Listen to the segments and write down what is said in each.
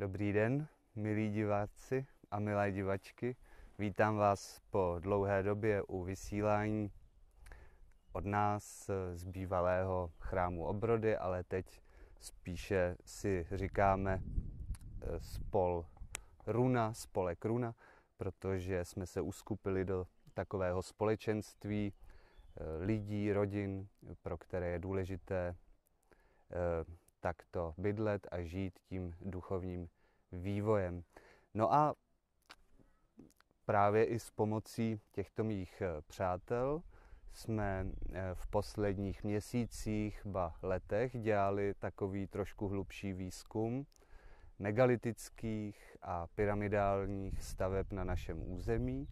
Dobrý den, milí diváci a milé divačky. Vítám vás po dlouhé době u vysílání od nás z bývalého chrámu Obrody, ale teď spíše si říkáme eh, spol Runa, spolek Runa, protože jsme se uskupili do takového společenství eh, lidí, rodin, pro které je důležité eh, takto bydlet a žít tím duchovním vývojem. No a právě i s pomocí těchto mých eh, přátel jsme eh, v posledních měsících, ba letech dělali takový trošku hlubší výzkum megalitických a pyramidálních staveb na našem území.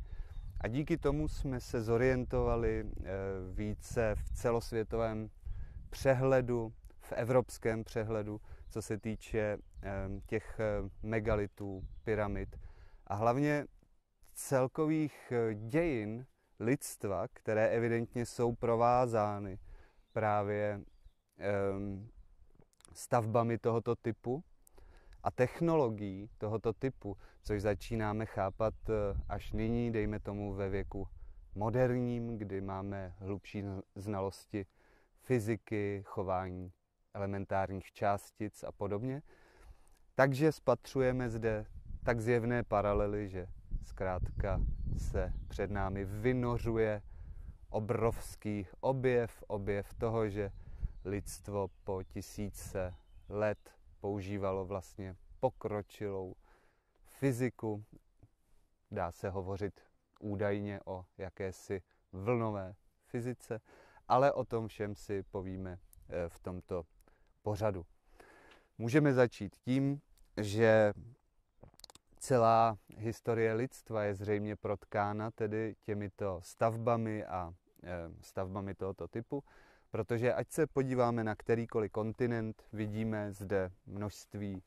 A díky tomu jsme se zorientovali eh, více v celosvětovém přehledu v evropském přehledu, co se týče těch megalitů, pyramid a hlavně celkových eh, dějin lidstva, které evidentně jsou provázány právě stavbami tohoto typu a technologií tohoto typu, což začínáme chápat eh, až nyní, dejme tomu ve věku moderním, kdy máme hlubší znalosti fyziky, chování elementárních částic a podobně. Takže spatřujeme zde tak zjevné paralely, že zkrátka se před námi vynořuje obrovský objev, objev toho, že lidstvo po tisíce let používalo vlastně pokročilou fyziku. Dá se hovořit údajně o jakési vlnové fyzice, ale o tom všem si povíme eh, v tomto pořadu. Můžeme začít tím, že celá historie lidstva je zřejmě protkána tedy těmito stavbami a e, stavbami tohoto typu, protože ať se podíváme na kterýkoliv kontinent, vidíme zde množství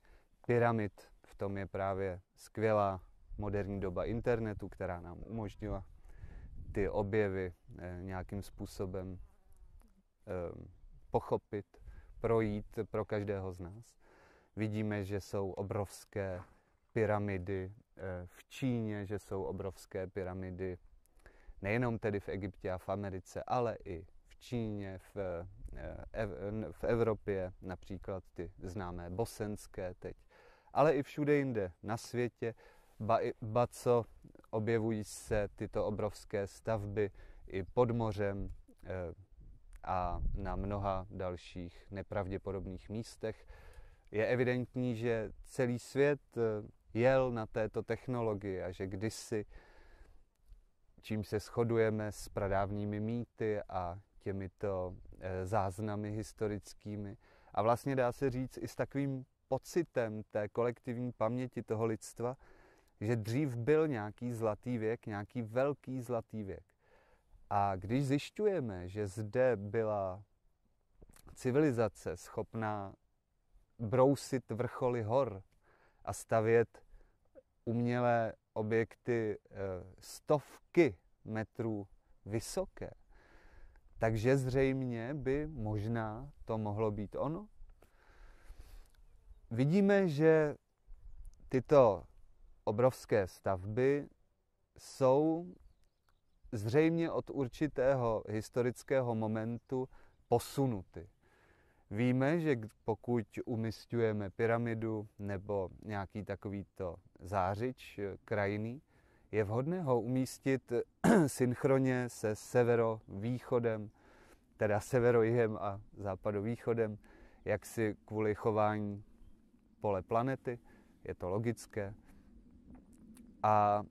pyramid. V tom je právě skvělá moderní doba internetu, která nám umožnila ty objevy e, nějakým způsobem e, pochopit projít pro každého z nás. Vidíme, že jsou obrovské pyramidy eh, v Číně, že jsou obrovské pyramidy nejenom tedy v Egyptě a v Americe, ale i v Číně, v, eh, v Evropě, například ty známé bosenské teď, ale i všude jinde na světě, ba, ba co objevují se tyto obrovské stavby i pod mořem, eh, a na mnoha dalších nepravděpodobných místech. Je evidentní, že celý svět eh, jel na této technologii a že kdysi, čím se shodujeme s pradávními mýty a těmito eh, záznamy historickými, a vlastně dá se říct i s takovým pocitem té kolektivní paměti toho lidstva, že dřív byl nějaký zlatý věk, nějaký velký zlatý věk. A když zjišťujeme, že zde byla civilizace schopná brousit vrcholy hor a stavět umělé objekty eh, stovky metrů vysoké, takže zřejmě by možná to mohlo být ono. Vidíme, že tyto obrovské stavby jsou zřejmě od určitého historického momentu posunuty. Víme, že pokud umistujeme pyramidu nebo nějaký takovýto zářič eh, krajiny, je vhodné ho umístit synchronně se severovýchodem, teda severojihem a západovýchodem, jak si kvůli chování pole planety, je to logické. A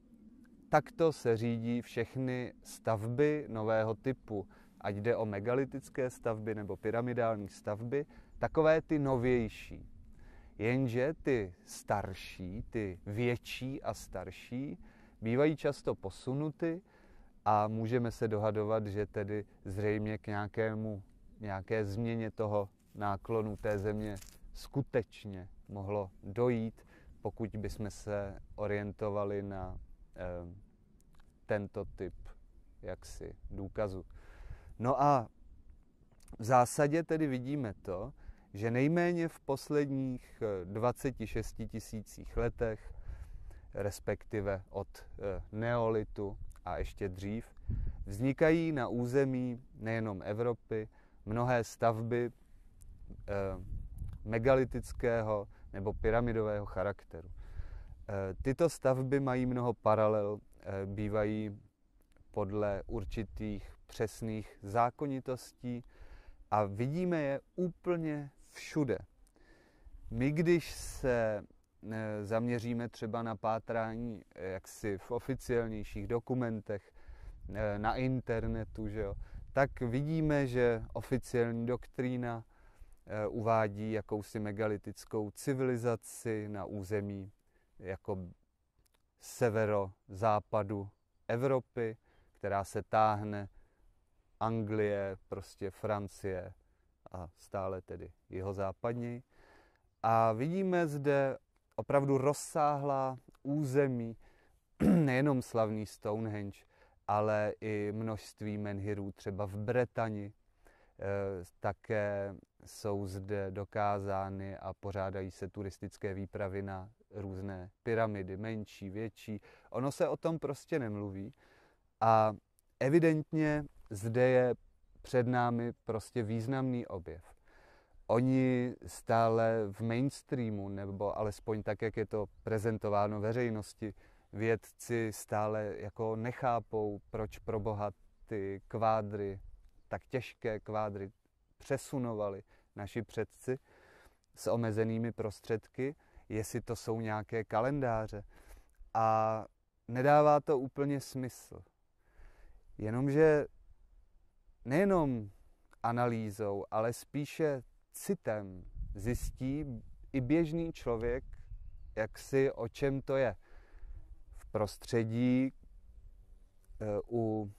Takto se řídí všechny stavby nového typu, ať jde o megalitické stavby nebo pyramidální stavby, takové ty novější. Jenže ty starší, ty větší a starší, bývají často posunuty a můžeme se dohadovat, že tedy zřejmě k nějakému, nějaké změně toho náklonu té země skutečně mohlo dojít, pokud bychom se orientovali na tento typ jaksi důkazu. No a v zásadě tedy vidíme to, že nejméně v posledních 26 tisících letech, respektive od neolitu a ještě dřív, vznikají na území nejenom Evropy mnohé stavby megalitického nebo pyramidového charakteru. Tyto stavby mají mnoho paralel, bývají podle určitých přesných zákonitostí a vidíme je úplně všude. My, když se eh, zaměříme třeba na pátrání eh, jaksi v oficiálnějších dokumentech, eh, na internetu, že jo, tak vidíme, že oficiální doktrína uvádí jakousi megalitickou civilizaci na území jako severo-západu Evropy, která se táhne Anglie, prostě Francie a stále tedy jeho. A vidíme zde opravdu rozsáhlá území, nejenom slavný Stonehenge, ale i množství menhirů třeba v Bretani. E, také jsou zde dokázány a pořádají se turistické výpravy na různé pyramidy, menší, větší. Ono se o tom prostě nemluví. A evidentně zde je před námi prostě významný objev. Oni stále v mainstreamu, nebo alespoň tak, jak je to prezentováno veřejnosti, vědci stále jako nechápou, proč pro boha ty kvádry, tak těžké kvádry, přesunovali naši předci s omezenými prostředky, jestli to jsou nějaké kalendáře. A nedává to úplně smysl. Jenomže nejenom analýzou, ale spíše citem zjistí i běžný člověk, jak si o čem to je. V prostředí, eh, u,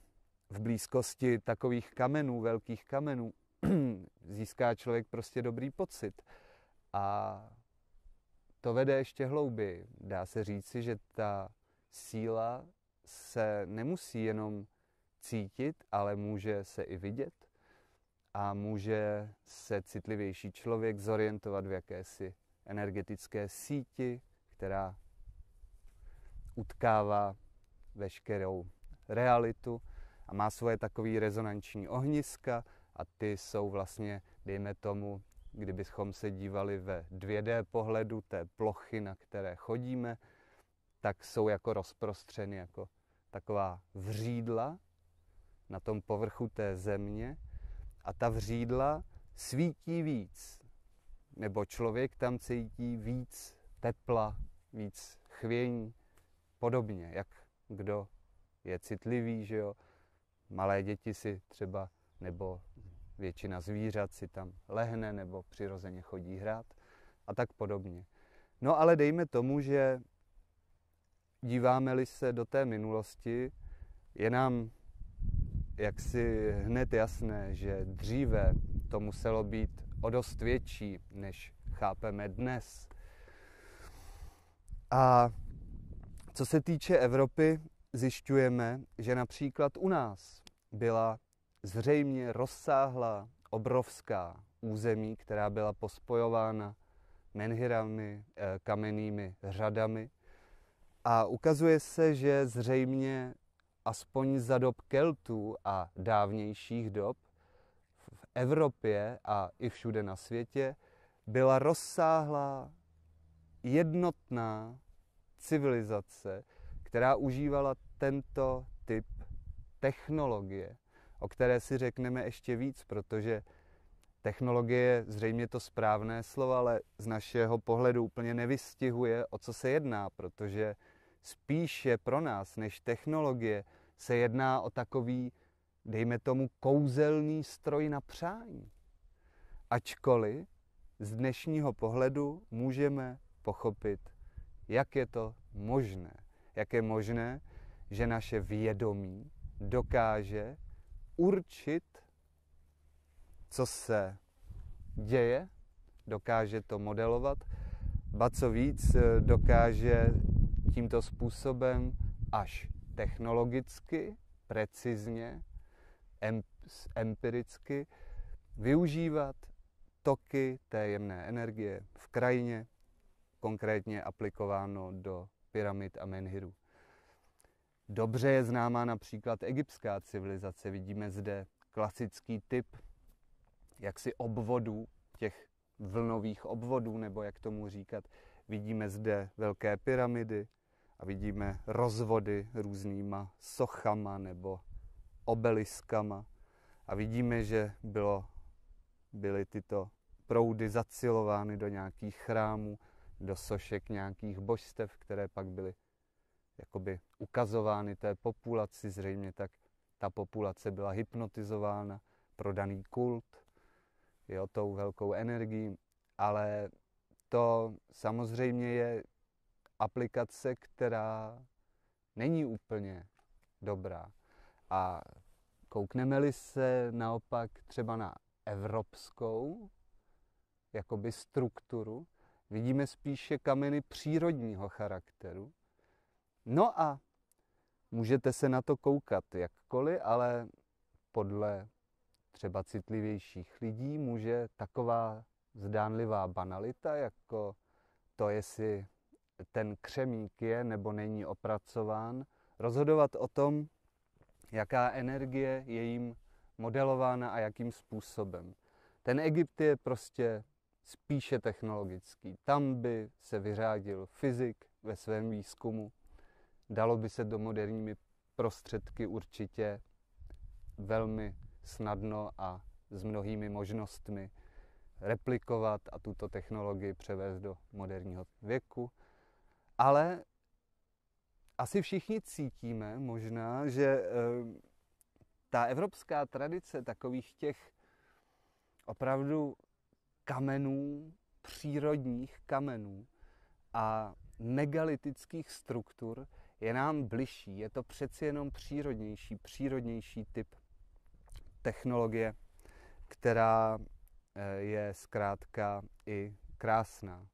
v blízkosti takových kamenů, velkých kamenů, získá člověk prostě dobrý pocit. A to vede ještě hlouběji. Dá se říci, že ta síla se nemusí jenom cítit, ale může se i vidět a může se citlivější člověk zorientovat v jakési energetické síti, která utkává veškerou realitu a má svoje takové rezonanční ohniska a ty jsou vlastně, dejme tomu, kdybychom se dívali ve 2D pohledu té plochy, na které chodíme, tak jsou jako rozprostřeny jako taková vřídla na tom povrchu té země a ta vřídla svítí víc, nebo člověk tam cítí víc tepla, víc chvění, podobně, jak kdo je citlivý, že jo. Malé děti si třeba, nebo většina zvířat si tam lehne, nebo přirozeně chodí hrát a tak podobně. No ale dejme tomu, že díváme-li se do té minulosti, je nám jaksi hned jasné, že dříve to muselo být o dost větší, než chápeme dnes. A co se týče Evropy, zjišťujeme, že například u nás byla zřejmě rozsáhlá, obrovská území, která byla pospojována menhirami, eh, kamennými řadami. A ukazuje se, že zřejmě aspoň za dob Keltů a dávnějších dob v Evropě a i všude na světě byla rozsáhlá, jednotná civilizace, která užívala tento typ technologie, o které si řekneme ještě víc, protože technologie je zřejmě to správné slovo, ale z našeho pohledu úplně nevystihuje, o co se jedná, protože spíše pro nás než technologie se jedná o takový, dejme tomu, kouzelný stroj na přání. Ačkoliv z dnešního pohledu můžeme pochopit, jak je to možné. Jak je možné, že naše vědomí dokáže určit, co se děje, dokáže to modelovat, ba co víc, dokáže tímto způsobem až technologicky, precizně, empiricky využívat toky té jemné energie v krajině, konkrétně aplikováno do pyramid a menhirů. Dobře je známá například egyptská civilizace. Vidíme zde klasický typ jaksi obvodů, těch vlnových obvodů, nebo jak tomu říkat. Vidíme zde velké pyramidy a vidíme rozvody různýma sochama nebo obeliskama. A vidíme, že bylo, byly tyto proudy zacilovány do nějakých chrámů, do sošek nějakých božstev, které pak byly jakoby ukazovány té populaci, zřejmě tak ta populace byla hypnotizována pro daný kult, jo, tou velkou energií, ale to samozřejmě je aplikace, která není úplně dobrá. A koukneme-li se naopak třeba na evropskou jakoby strukturu, vidíme spíše kameny přírodního charakteru. No a můžete se na to koukat jakkoliv, ale podle třeba citlivějších lidí může taková zdánlivá banalita, jako to, jestli ten křemík je nebo není opracován, rozhodovat o tom, jaká energie je jim modelována a jakým způsobem. Ten Egypt je prostě spíše technologický. Tam by se vyřádil fyzik ve svém výzkumu. Dalo by se do moderními prostředky určitě velmi snadno a s mnohými možnostmi replikovat a tuto technologii převést do moderního věku. Ale asi všichni cítíme možná, že eh, ta evropská tradice takových těch opravdu kamenů, přírodních kamenů a megalitických struktur je nám bližší. Je to přeci jenom přírodnější, přírodnější typ technologie, která eh, je zkrátka i krásná.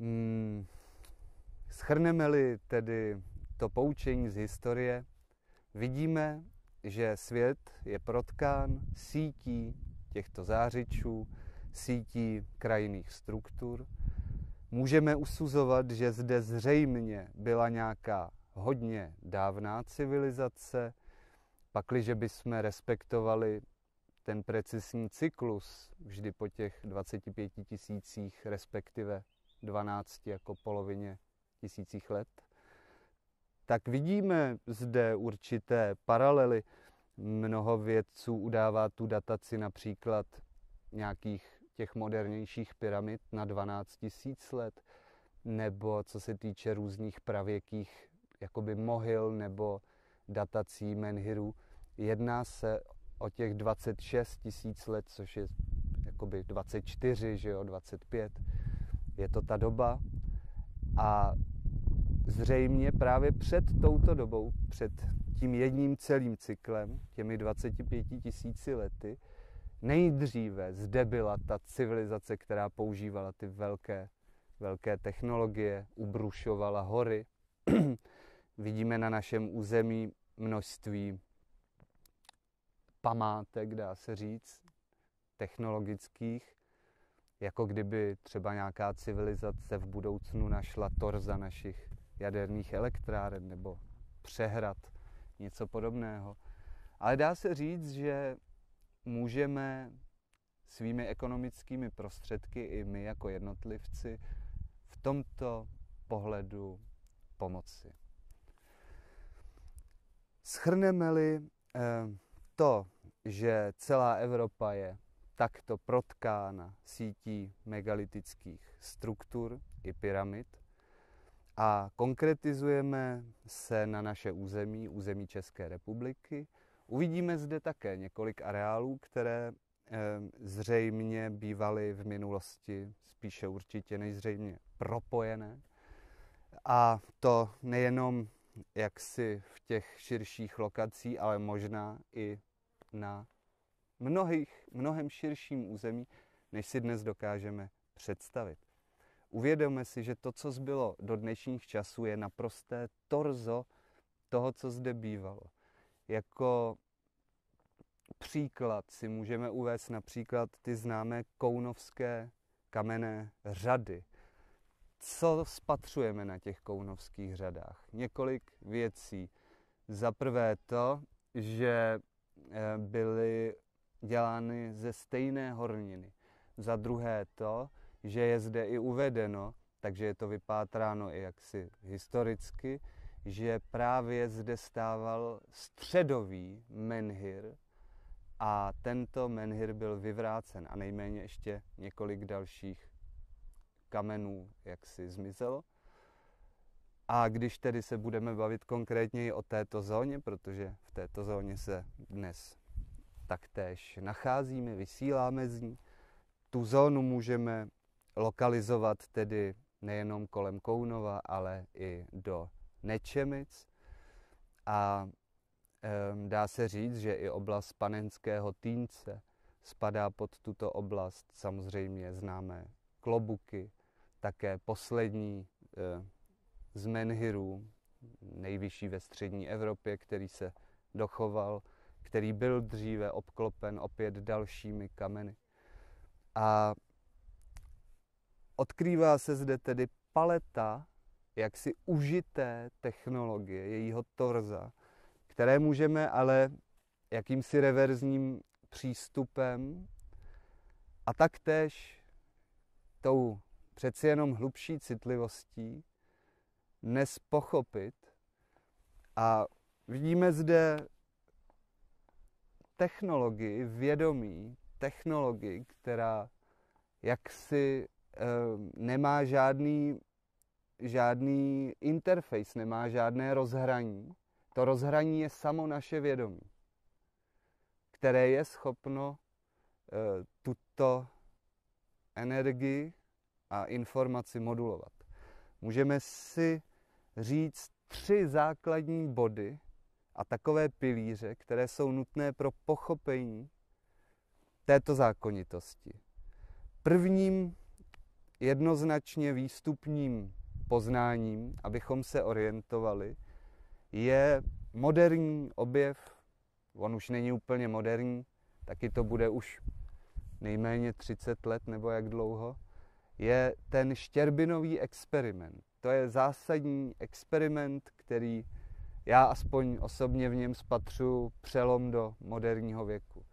Hmm. Schrneme-li tedy to poučení z historie, vidíme, že svět je protkán sítí těchto zářičů, sítí krajinných struktur. Můžeme usuzovat, že zde zřejmě byla nějaká hodně dávná civilizace, pakliže bychom respektovali ten precizní cyklus vždy po těch 25 tisících, respektive 12 jako polovině tisících let, tak vidíme zde určité paralely. Mnoho vědců udává tu dataci například nějakých těch modernějších pyramid na 12 tisíc let, nebo co se týče různých pravěkých jakoby mohyl nebo datací menhirů. Jedná se o těch 26 tisíc let, což je jakoby 24, že jo, 25. Je to ta doba a zřejmě právě před touto dobou, před tím jedním celým cyklem, těmi 25 tisíci lety, nejdříve zde byla ta civilizace, která používala ty velké, velké technologie, ubrušovala hory. Vidíme na našem území množství památek, dá se říct, technologických, jako kdyby třeba nějaká civilizace v budoucnu našla torza našich jaderných elektráren nebo přehrad, něco podobného. Ale dá se říct, že můžeme svými ekonomickými prostředky i my jako jednotlivci v tomto pohledu pomoci. Schrneme-li eh, to, že celá Evropa je takto protkána sítí megalitických struktur i pyramid a konkretizujeme se na naše území, území České republiky, uvidíme zde také několik areálů, které eh, zřejmě bývaly v minulosti spíše určitě nejzřejmě propojené. A to nejenom jaksi v těch širších lokacích, ale možná i na mnohých, mnohem širším území, než si dnes dokážeme představit. Uvědomme si, že to, co zbylo do dnešních časů, je naprosté torzo toho, co zde bývalo. Jako příklad si můžeme uvést například ty známé kounovské kamenné řady. Co spatřujeme na těch kounovských řadách? Několik věcí. Za prvé to, že eh, byly dělány ze stejné horniny. Za druhé to, že je zde i uvedeno, takže je to vypátráno i jaksi historicky, že právě zde stával středový menhir a tento menhir byl vyvrácen a nejméně ještě několik dalších kamenů jaksi zmizelo. A když tedy se budeme bavit konkrétně i o této zóně, protože v této zóně se dnes taktéž nacházíme, vysíláme z ní, tu zónu můžeme lokalizovat tedy nejenom kolem Kounova, ale i do Nečemic. A dá se říct, že i oblast Panenského Týnce spadá pod tuto oblast. Samozřejmě známe klobuky, také poslední z menhirů, nejvyšší ve střední Evropě, který se dochoval, který byl dříve obklopen opět dalšími kameny. A odkrývá se zde tedy paleta jaksi užité technologie, jejího torza, které můžeme ale jakýmsi reverzním přístupem a taktéž tou přeci jenom hlubší citlivostí dnes pochopit. A vidíme zde technologii, vědomí, technologii, která jaksi e, nemá žádný, žádný interface, nemá žádné rozhraní. To rozhraní je samo naše vědomí, které je schopno e, tuto energii a informaci modulovat. Můžeme si říct tři základní body a takové pilíře, které jsou nutné pro pochopení této zákonitosti. Prvním jednoznačně výstupním poznáním, abychom se orientovali, je moderní objev, on už není úplně moderní, taky to bude už nejméně 30 let nebo jak dlouho, je ten štěrbinový experiment. To je zásadní experiment, který já aspoň osobně v něm spatřu přelom do moderního věku.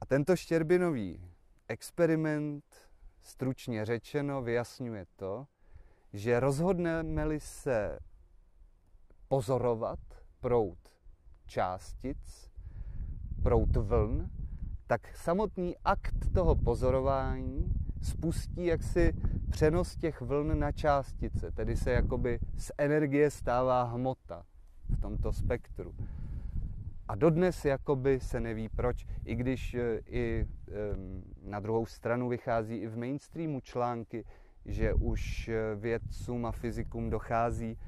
A tento štěrbinový experiment, stručně řečeno, vyjasňuje to, že rozhodneme-li se pozorovat prout částic, prout vln, tak samotný akt toho pozorování spustí jaksi přenos těch vln na částice, tedy se jakoby z energie stává hmota v tomto spektru. A dodnes jakoby se neví proč, i když e, i na druhou stranu vychází i v mainstreamu články, že už e, vědcům a fyzikům dochází,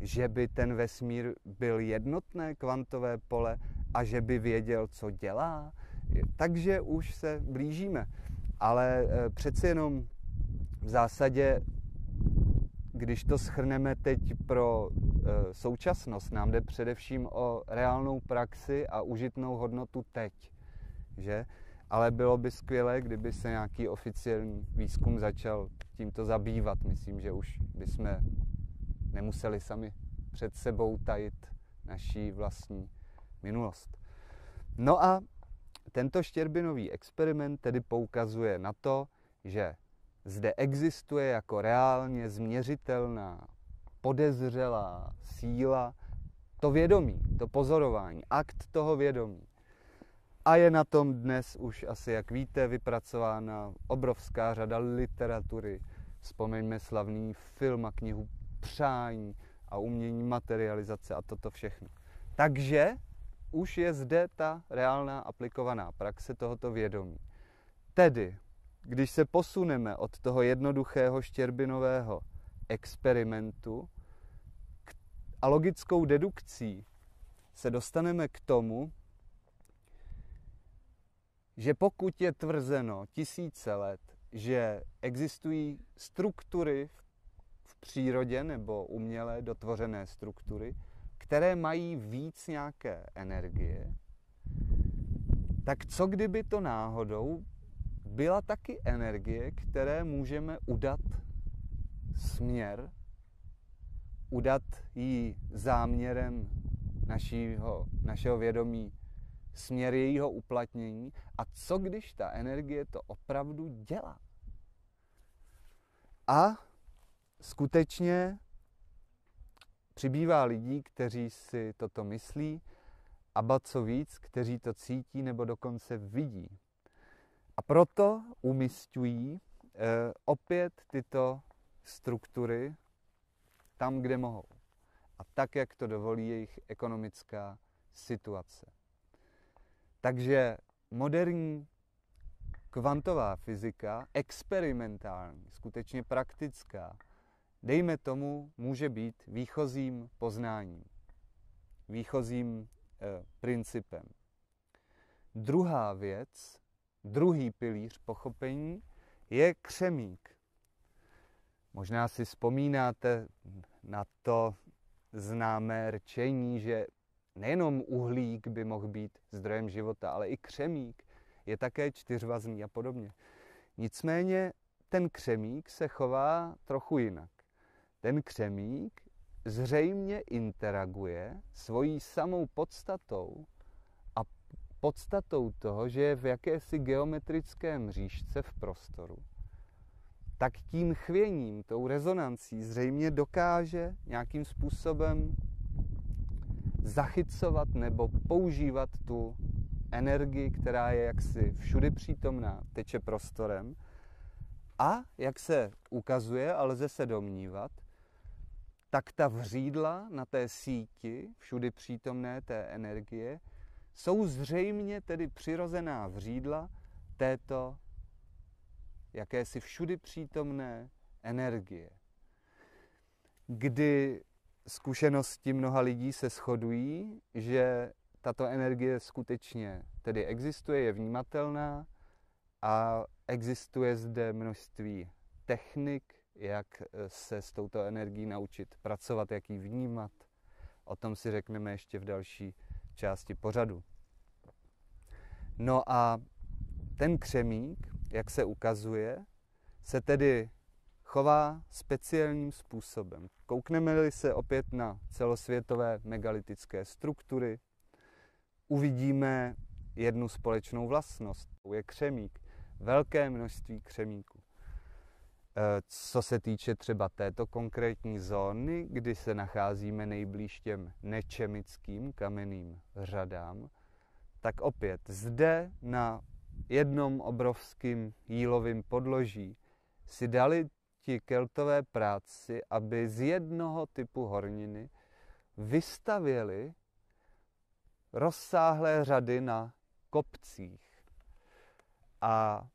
že by ten vesmír byl jednotné kvantové pole a že by věděl, co dělá. Takže už se blížíme. Ale e, přeci jenom v zásadě, když to schrneme teď pro e, současnost, nám jde především o reálnou praxi a užitnou hodnotu teď. Že? Ale bylo by skvělé, kdyby se nějaký oficiální výzkum začal tímto zabývat. Myslím, že už bychom nemuseli sami před sebou tajit naší vlastní minulost. No a tento štěrbinový experiment tedy poukazuje na to, že zde existuje jako reálně změřitelná, podezřelá síla to vědomí, to pozorování, akt toho vědomí. A je na tom dnes už asi, jak víte, vypracována obrovská řada literatury. Vzpomeňme slavný film a knihu Přání a umění materializace a toto všechno. Takže už je zde ta reálná aplikovaná praxe tohoto vědomí. Tedy když se posuneme od toho jednoduchého štěrbinového experimentu a logickou dedukcí se dostaneme k tomu, že pokud je tvrzeno tisíce let, že existují struktury v přírodě nebo umělé dotvořené struktury, které mají víc nějaké energie, tak co kdyby to náhodou byla taky energie, které můžeme udat směr, udat jí záměrem našího, našeho vědomí směr jejího uplatnění a co když ta energie to opravdu dělá. A skutečně přibývá lidí, kteří si toto myslí, a ba co víc, kteří to cítí nebo dokonce vidí. A proto umistují eh, opět tyto struktury tam, kde mohou. A tak, jak to dovolí jejich ekonomická situace. Takže moderní kvantová fyzika, experimentální, skutečně praktická, dejme tomu, může být výchozím poznáním, výchozím eh, principem. Druhá věc, druhý pilíř pochopení je křemík. Možná si vzpomínáte na to známé rčení, že nejenom uhlík by mohl být zdrojem života, ale i křemík je také čtyřvazný a podobně. Nicméně ten křemík se chová trochu jinak. Ten křemík zřejmě interaguje svojí samou podstatou a podstatou toho, že je v jakési geometrické mřížce v prostoru, tak tím chvěním, tou rezonancí zřejmě dokáže nějakým způsobem zachycovat nebo používat tu energii, která je jaksi všudy přítomná, teče prostorem. A jak se ukazuje, ale lze se domnívat, tak ta vřídla na té síti, všudy přítomné té energie, jsou zřejmě tedy přirozená vřídla této jakési všudy přítomné energie. Kdy zkušenosti mnoha lidí se shodují, že tato energie skutečně tedy existuje, je vnímatelná a existuje zde množství technik, jak se s touto energií naučit pracovat, jak ji vnímat. O tom si řekneme ještě v další části pořadu. No a ten křemík, jak se ukazuje, se tedy chová speciálním způsobem. Koukneme-li se opět na celosvětové megalitické struktury, uvidíme jednu společnou vlastnost. Je křemík, velké množství křemíků. E, co se týče třeba této konkrétní zóny, kdy se nacházíme nejblíž těm nečemickým kamenným řadám, tak opět zde na jednom obrovském jílovém podloží si dali ti keltové práci, aby z jednoho typu horniny vystavěli rozsáhlé řady na kopcích. A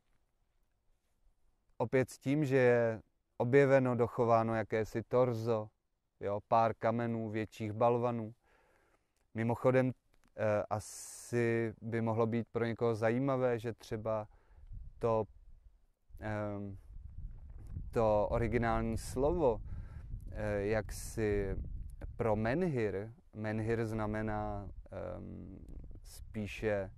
opět s tím, že je objeveno, dochováno jakési torzo, jo, pár kamenů, větších balvanů. Mimochodem, eh, asi by mohlo být pro někoho zajímavé, že třeba to eh, to originální slovo, eh, jak si pro menhir, menhir znamená um, spíše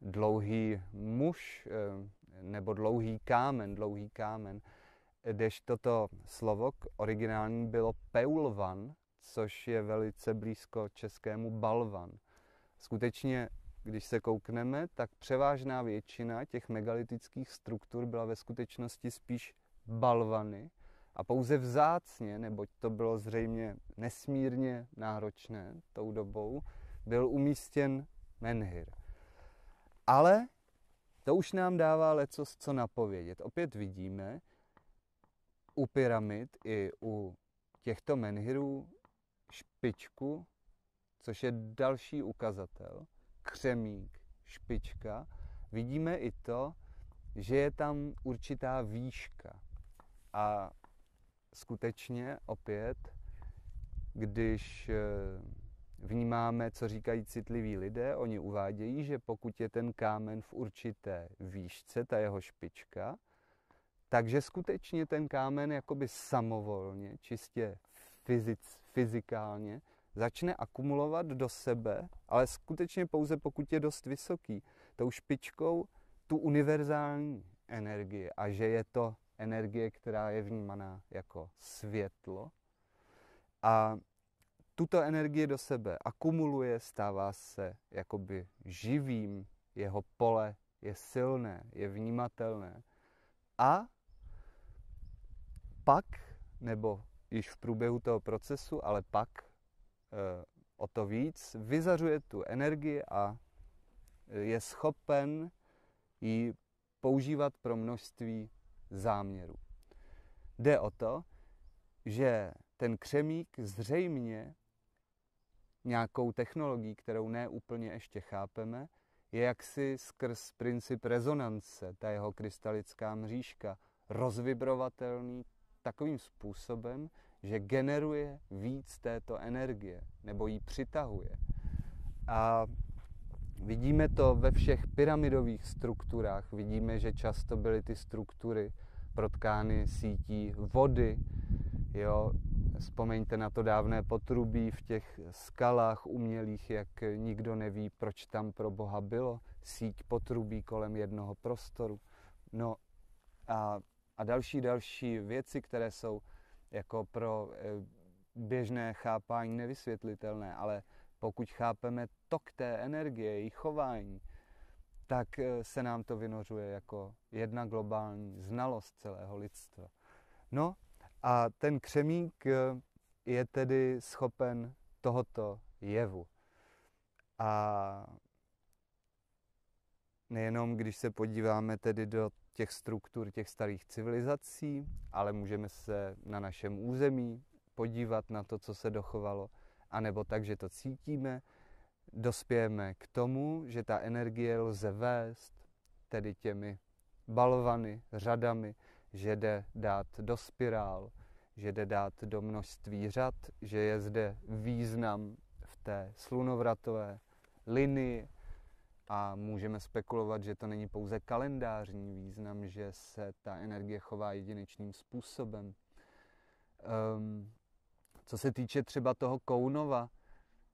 dlouhý muž um, nebo dlouhý kámen, dlouhý kámen, když toto slovo originální bylo peulvan, což je velice blízko českému balvan. Skutečně, když se koukneme, tak převážná většina těch megalitických struktur byla ve skutečnosti spíš balvany a pouze vzácně, neboť to bylo zřejmě nesmírně náročné tou dobou, byl umístěn menhir. Ale to už nám dává leco co napovědět. Opět vidíme u pyramid i u těchto menhirů špičku, což je další ukazatel, křemík, špička. Vidíme i to, že je tam určitá výška. A skutečně opět, když eh, vnímáme, co říkají citliví lidé, oni uvádějí, že pokud je ten kámen v určité výšce, ta jeho špička, takže skutečně ten kámen jakoby samovolně, čistě fyzic, fyzikálně, začne akumulovat do sebe, ale skutečně pouze pokud je dost vysoký. tou špičkou tu univerzální energii a že je to energie, která je vnímaná jako světlo. A tuto energii do sebe akumuluje, stává se jakoby živým, jeho pole je silné, je vnímatelné. A pak, nebo již v průběhu toho procesu, ale pak e, o to víc, vyzařuje tu energii a je schopen ji používat pro množství záměrů. Jde o to, že ten křemík zřejmě nějakou technologií, kterou ne úplně ještě chápeme, je jaksi skrz princip rezonance, ta jeho krystalická mřížka, rozvibrovatelný takovým způsobem, že generuje víc této energie nebo ji přitahuje. A vidíme to ve všech pyramidových strukturách. Vidíme, že často byly ty struktury protkány sítí vody. Jo, Vzpomeňte na to dávné potrubí v těch skalách umělých, jak nikdo neví, proč tam pro Boha bylo. Síť potrubí kolem jednoho prostoru. No a, a další, další věci, které jsou jako pro eh, běžné chápání nevysvětlitelné, ale pokud chápeme tok té energie, její chování, tak eh, se nám to vynořuje jako jedna globální znalost celého lidstva. No a ten křemík eh, je tedy schopen tohoto jevu. A nejenom když se podíváme tedy do těch struktur těch starých civilizací, ale můžeme se na našem území podívat na to, co se dochovalo, anebo tak, že to cítíme, dospějeme k tomu, že ta energie lze vést, tedy těmi balovany, řadami, že jde dát do spirál, že jde dát do množství řad, že je zde význam v té slunovratové linii a můžeme spekulovat, že to není pouze kalendářní význam, že se ta energie chová jedinečným způsobem. Um, co se týče třeba toho Kounova,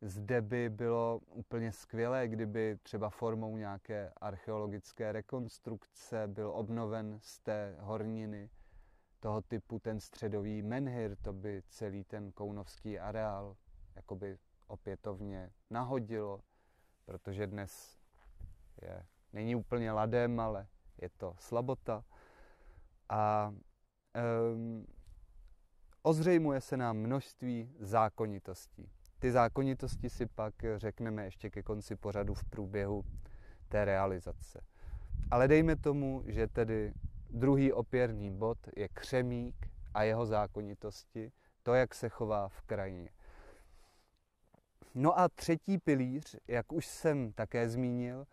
zde by bylo úplně skvělé, kdyby třeba formou nějaké archeologické rekonstrukce byl obnoven z té horniny toho typu ten středový menhir, to by celý ten kounovský areál jakoby opětovně nahodilo, protože dnes je, není úplně ladem, ale je to slabota. A um, ozřejmuje se nám množství zákonitostí. Ty zákonitosti si pak řekneme ještě ke konci pořadu v průběhu té realizace. Ale dejme tomu, že tedy druhý opěrný bod je křemík a jeho zákonitosti, to, jak se chová v krajině. No a třetí pilíř, jak už jsem také zmínil,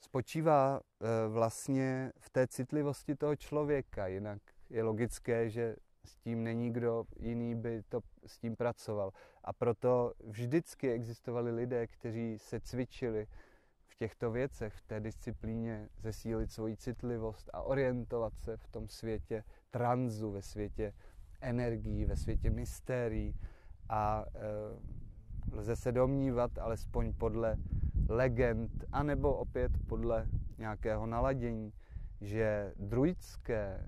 spočívá e, vlastně v té citlivosti toho člověka. Jinak je logické, že s tím není kdo jiný by to s tím pracoval. A proto vždycky existovali lidé, kteří se cvičili v těchto věcech, v té disciplíně zesílit svoji citlivost a orientovat se v tom světě tranzu, ve světě energií, ve světě mystérií. A e, lze se domnívat, alespoň podle legend, anebo opět podle nějakého naladění, že druidské, e,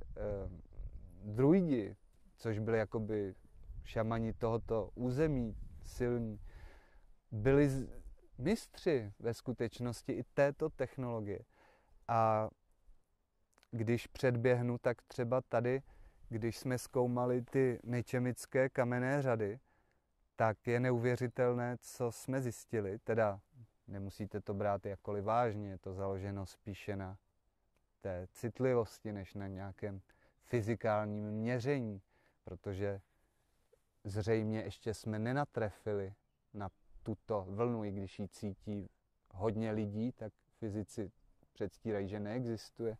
druidi což byli jakoby šamani tohoto území silní, byli mistři ve skutečnosti i této technologie. A když předběhnu, tak třeba tady, když jsme zkoumali ty nečemické kamenné řady, tak je neuvěřitelné, co jsme zjistili. Teda nemusíte to brát jakkoliv vážně, je to založeno spíše na té citlivosti, než na nějakém fyzikálním měření protože zřejmě ještě jsme nenatrefili na tuto vlnu, i když ji cítí hodně lidí, tak fyzici předstírají, že neexistuje.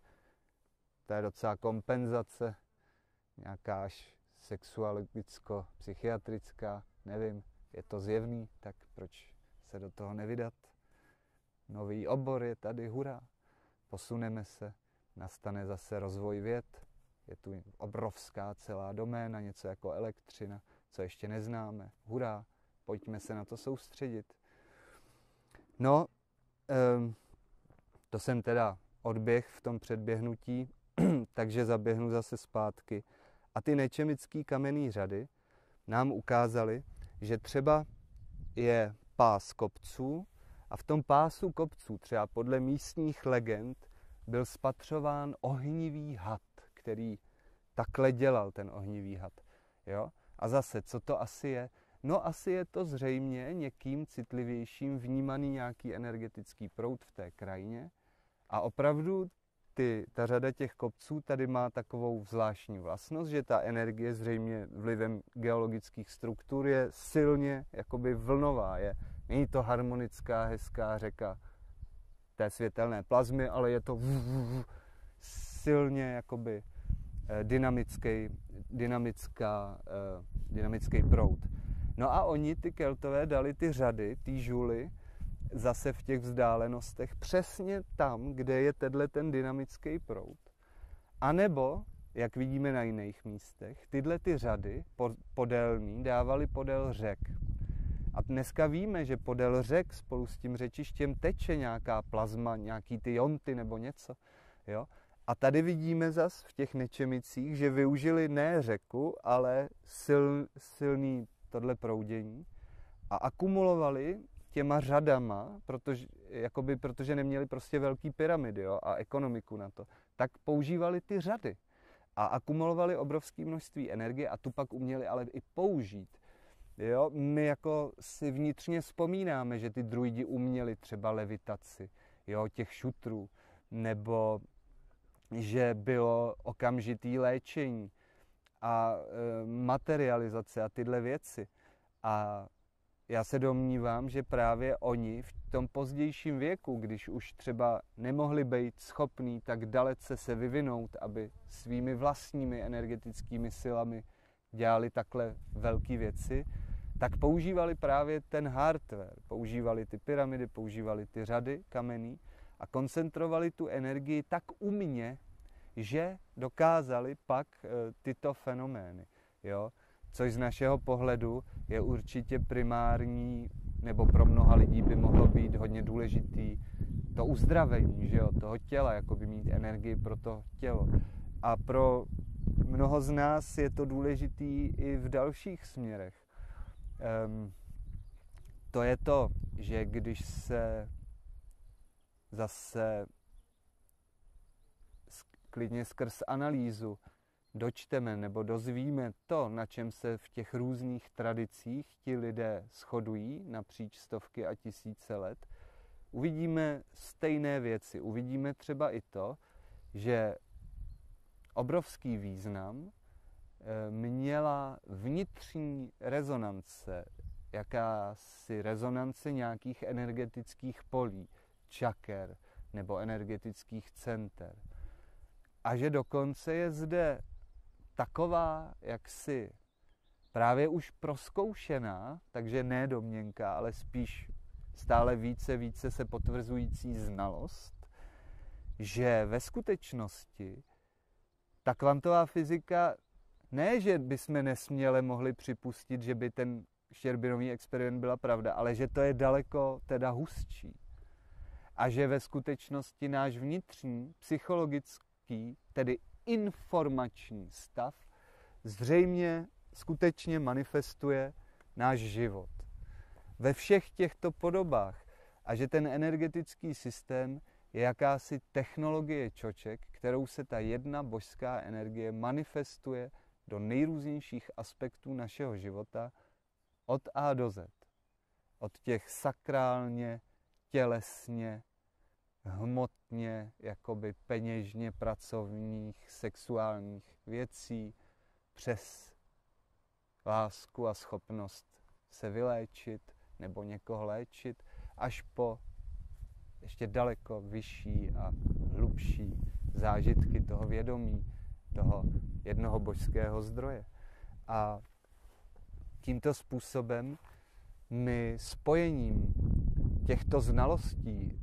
To je docela kompenzace, nějaká až sexualicko-psychiatrická, nevím, je to zjevný, tak proč se do toho nevydat? Nový obor je tady, hurá, posuneme se, nastane zase rozvoj věd, je tu obrovská celá doména, něco jako elektřina, co ještě neznáme. Hurá, pojďme se na to soustředit. No, um, To jsem teda odběh v tom předběhnutí, takže zaběhnu zase zpátky. A ty nečemické kamenné řady nám ukázaly, že třeba je pás kopců a v tom pásu kopců, třeba podle místních legend, byl spatřován ohnivý had, který takhle dělal ten ohnivý had. Jo? A zase, co to asi je? No asi je to zřejmě někým citlivějším vnímaný nějaký energetický proud v té krajině. A opravdu ty, ta řada těch kopců tady má takovou zvláštní vlastnost, že ta energie zřejmě vlivem geologických struktur je silně jakoby vlnová. Je, není to harmonická, hezká řeka té světelné plazmy, ale je to silně jakoby dynamický, dynamická, eh, dynamický proud. No a oni, ty keltové, dali ty řady, ty žuly, zase v těch vzdálenostech, přesně tam, kde je tenhle ten dynamický proud. A nebo, jak vidíme na jiných místech, tyhle ty řady podélný dávali podél řek. A dneska víme, že podél řek spolu s tím řečištěm teče nějaká plazma, nějaký ty jonty nebo něco. Jo? A tady vidíme zas v těch nečemicích, že využili ne řeku, ale sil, silný tohle proudění a akumulovali těma řadama, protože, jakoby, protože neměli prostě velký pyramidy jo, a ekonomiku na to, tak používali ty řady a akumulovali obrovské množství energie a tu pak uměli ale i použít. Jo, my jako si vnitřně vzpomínáme, že ty druidi uměli třeba levitaci, jo, těch šutrů, nebo že bylo okamžitý léčení a e, materializace a tyhle věci. A já se domnívám, že právě oni v tom pozdějším věku, když už třeba nemohli být schopní tak dalece se vyvinout, aby svými vlastními energetickými silami dělali takhle velké věci, tak používali právě ten hardware. Používali ty pyramidy, používali ty řady kamenný a koncentrovali tu energii tak umně, že dokázali pak e, tyto fenomény. Jo? Což z našeho pohledu je určitě primární, nebo pro mnoha lidí by mohlo být hodně důležitý to uzdravení že jo, toho těla, jako by mít energii pro to tělo. A pro mnoho z nás je to důležitý i v dalších směrech. Um, to je to, že když se zase klidně skrz analýzu dočteme nebo dozvíme to, na čem se v těch různých tradicích ti lidé shodují napříč stovky a tisíce let, uvidíme stejné věci. Uvidíme třeba i to, že obrovský význam eh, měla vnitřní rezonance, jakási rezonance nějakých energetických polí, čaker nebo energetických center. A že dokonce je zde taková jaksi právě už proskoušená, takže ne domněnka, ale spíš stále více, více se potvrzující znalost, že ve skutečnosti ta kvantová fyzika ne, že bychom nesměle mohli připustit, že by ten štěrbinový experiment byla pravda, ale že to je daleko teda hustší. A že ve skutečnosti náš vnitřní psychologický, tedy informační stav zřejmě skutečně manifestuje náš život. Ve všech těchto podobách a že ten energetický systém je jakási technologie čoček, kterou se ta jedna božská energie manifestuje do nejrůznějších aspektů našeho života od A do Z. Od těch sakrálně, tělesně, hmotně, jakoby peněžně pracovních, sexuálních věcí, přes lásku a schopnost se vyléčit nebo někoho léčit, až po ještě daleko vyšší a hlubší zážitky toho vědomí, toho jednoho božského zdroje. A tímto způsobem my spojením těchto znalostí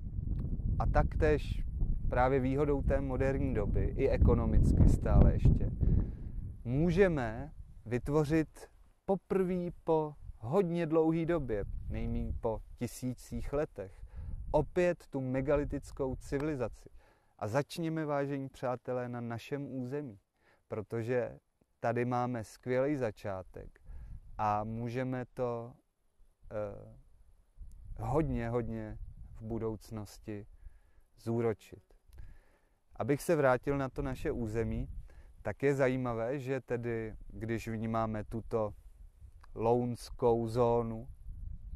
a taktéž právě výhodou té moderní doby, i ekonomicky stále ještě, můžeme vytvořit poprvé po hodně dlouhé době, nejméně po tisících letech, opět tu megalitickou civilizaci. A začněme, vážení přátelé, na našem území, protože tady máme skvělý začátek a můžeme to eh, hodně, hodně v budoucnosti zúročit. Abych se vrátil na to naše území, tak je zajímavé, že tedy, když vnímáme tuto lounskou zónu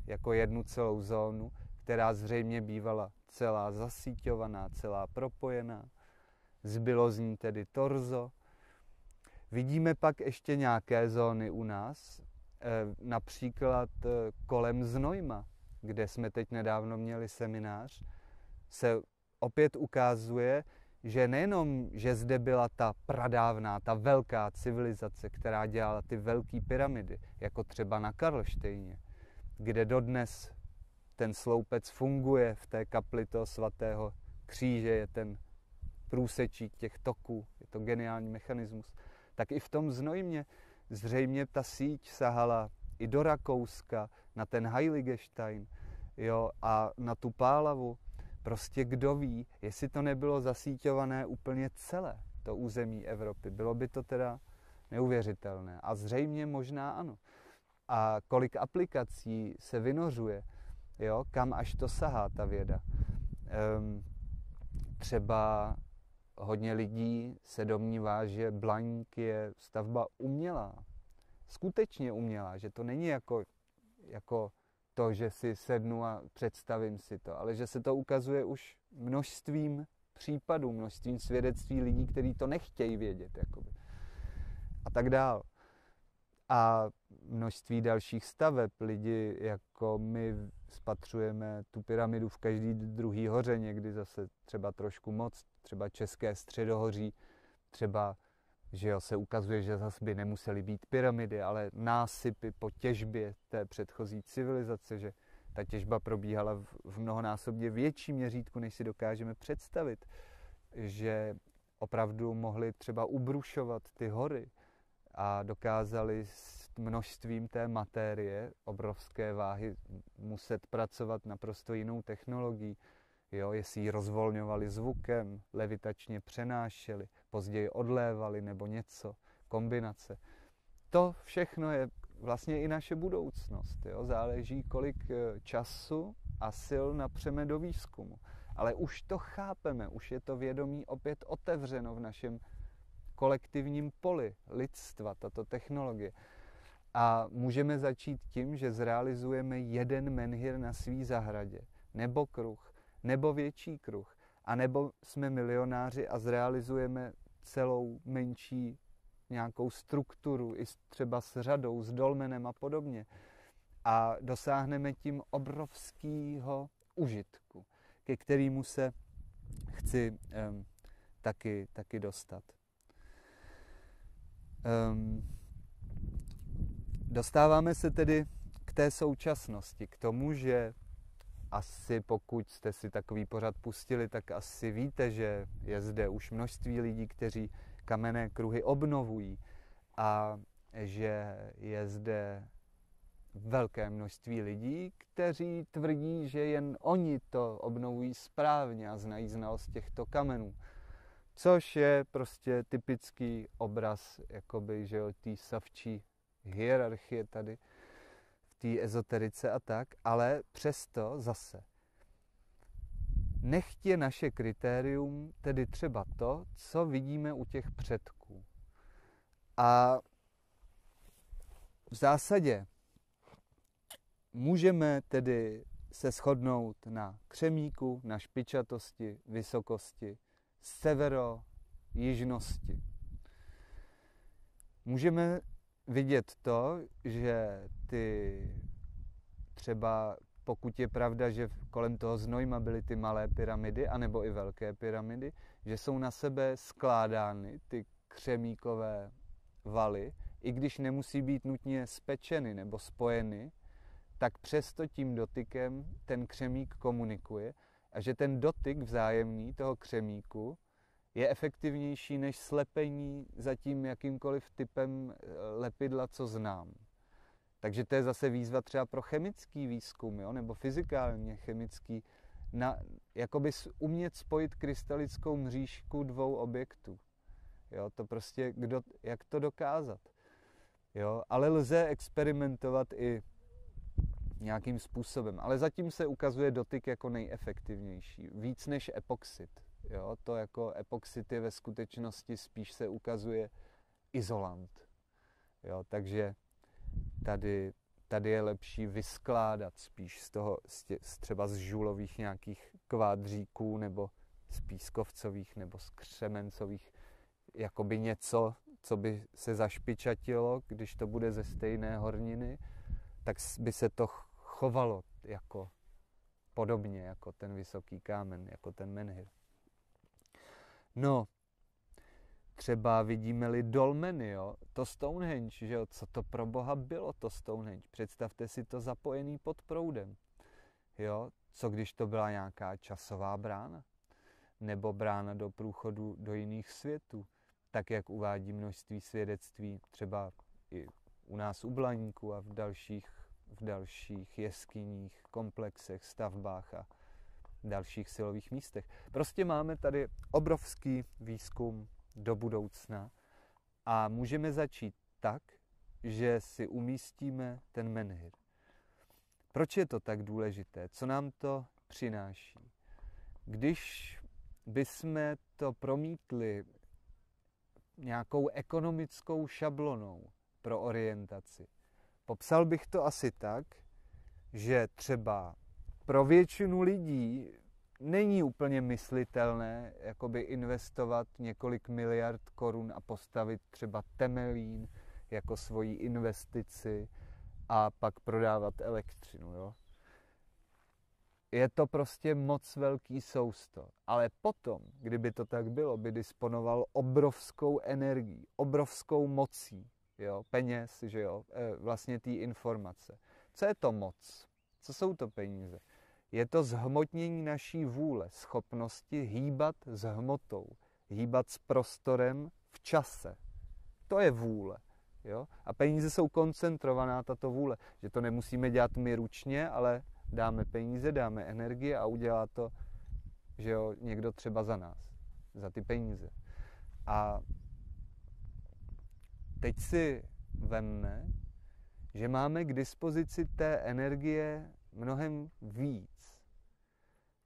jako jednu celou zónu, která zřejmě bývala celá zasíťovaná, celá propojená, zbylo z ní tedy torzo. Vidíme pak ještě nějaké zóny u nás, eh, například eh, kolem Znojma, kde jsme teď nedávno měli seminář, se opět ukazuje, že nejenom, že zde byla ta pradávná, ta velká civilizace, která dělala ty velké pyramidy, jako třeba na Karlštejně, kde dodnes ten sloupec funguje v té kapli toho svatého kříže, je ten průsečík těch toků, je to geniální mechanismus, tak i v tom znojmě zřejmě ta síť sahala i do Rakouska, na ten Heiligestein, jo, a na tu Pálavu. Prostě kdo ví, jestli to nebylo zasíťované úplně celé, to území Evropy. Bylo by to teda neuvěřitelné. A zřejmě možná ano. A kolik aplikací se vynořuje, jo, kam až to sahá ta věda. Um, třeba hodně lidí se domnívá, že Blaník je stavba umělá. Skutečně umělá, že to není jako, jako to, že si sednu a představím si to, ale že se to ukazuje už množstvím případů, množstvím svědectví lidí, kteří to nechtějí vědět. Jakoby. A tak dál. A množství dalších staveb. Lidi jako my spatřujeme tu pyramidu v každý druhý hoře, někdy zase třeba trošku moc, třeba České středohoří, třeba že jo, se ukazuje, že zase by nemusely být pyramidy, ale násypy po těžbě té předchozí civilizace, že ta těžba probíhala v, v mnohonásobně větší měřítku, než si dokážeme představit, že opravdu mohli třeba ubrušovat ty hory a dokázali s množstvím té matérie, obrovské váhy, muset pracovat naprosto jinou technologií, jo, jestli ji rozvolňovali zvukem, levitačně přenášeli, později odlévali nebo něco, kombinace. To všechno je vlastně i naše budoucnost. Jo? Záleží, kolik eh, času a sil napřeme do výzkumu. Ale už to chápeme, už je to vědomí opět otevřeno v našem kolektivním poli lidstva, tato technologie. A můžeme začít tím, že zrealizujeme jeden menhir na svý zahradě, nebo kruh, nebo větší kruh, a nebo jsme milionáři a zrealizujeme celou menší nějakou strukturu, i třeba s řadou, s dolmenem a podobně. A dosáhneme tím obrovského užitku, ke kterému se chci um, taky, taky dostat. Um, dostáváme se tedy k té současnosti, k tomu, že asi pokud jste si takový pořad pustili, tak asi víte, že je zde už množství lidí, kteří kamenné kruhy obnovují a že je zde velké množství lidí, kteří tvrdí, že jen oni to obnovují správně a znají znalost těchto kamenů. Což je prostě typický obraz jakoby, že jo, té savčí hierarchie tady té ezoterice a tak, ale přesto zase. Nechť je naše kritérium tedy třeba to, co vidíme u těch předků. A v zásadě můžeme tedy se shodnout na křemíku, na špičatosti, vysokosti, severo, jižnosti. Můžeme vidět to, že ty třeba pokud je pravda, že kolem toho Znojma byly ty malé pyramidy, anebo i velké pyramidy, že jsou na sebe skládány ty křemíkové valy, i když nemusí být nutně spečeny nebo spojeny, tak přesto tím dotykem ten křemík komunikuje a že ten dotyk vzájemný toho křemíku je efektivnější než slepení za tím jakýmkoliv typem eh, lepidla, co znám. Takže to je zase výzva třeba pro chemický výzkum, jo? nebo fyzikálně chemický na, jakoby umět spojit krystalickou mřížku dvou objektů. Jo, to prostě, kdo, jak to dokázat. Jo, ale lze experimentovat i nějakým způsobem. Ale zatím se ukazuje dotyk jako nejefektivnější. Víc než epoxid. Jo, to jako epoxid je ve skutečnosti spíš se ukazuje izolant. Jo, takže tady, tady je lepší vyskládat spíš z toho, z tě, z třeba z žulových nějakých kvádříků nebo z pískovcových nebo z křemencových jakoby něco, co by se zašpičatilo, když to bude ze stejné horniny, tak by se to chovalo jako podobně jako ten vysoký kámen, jako ten menhir. No, třeba vidíme-li dolmeny, jo, to Stonehenge, že jo, co to pro boha bylo to Stonehenge. Představte si to zapojený pod proudem. Jo, co když to byla nějaká časová brána? Nebo brána do průchodu do jiných světů? Tak, jak uvádí množství svědectví třeba i u nás u Blaníku a v dalších, v dalších jeskyních, komplexech, stavbách a dalších silových místech. Prostě máme tady obrovský výzkum do budoucna a můžeme začít tak, že si umístíme ten menhir. Proč je to tak důležité? Co nám to přináší? Když bychom to promítli nějakou ekonomickou šablonou pro orientaci, popsal bych to asi tak, že třeba pro většinu lidí není úplně myslitelné jakoby investovat několik miliard korun a postavit třeba Temelín jako svoji investici a pak prodávat elektřinu. Jo? Je to prostě moc velký sousto. Ale potom, kdyby to tak bylo, by disponoval obrovskou energií, obrovskou mocí, jo? peněz, že jo? E, vlastně té informace. Co je to moc? Co jsou to peníze? Je to zhmotnění naší vůle, schopnosti hýbat s hmotou, hýbat s prostorem v čase. To je vůle. Jo? A peníze jsou koncentrovaná, tato vůle. Že to nemusíme dělat my ručně, ale dáme peníze, dáme energie a udělá to že jo, někdo třeba za nás, za ty peníze. A teď si vemme, že máme k dispozici té energie mnohem víc.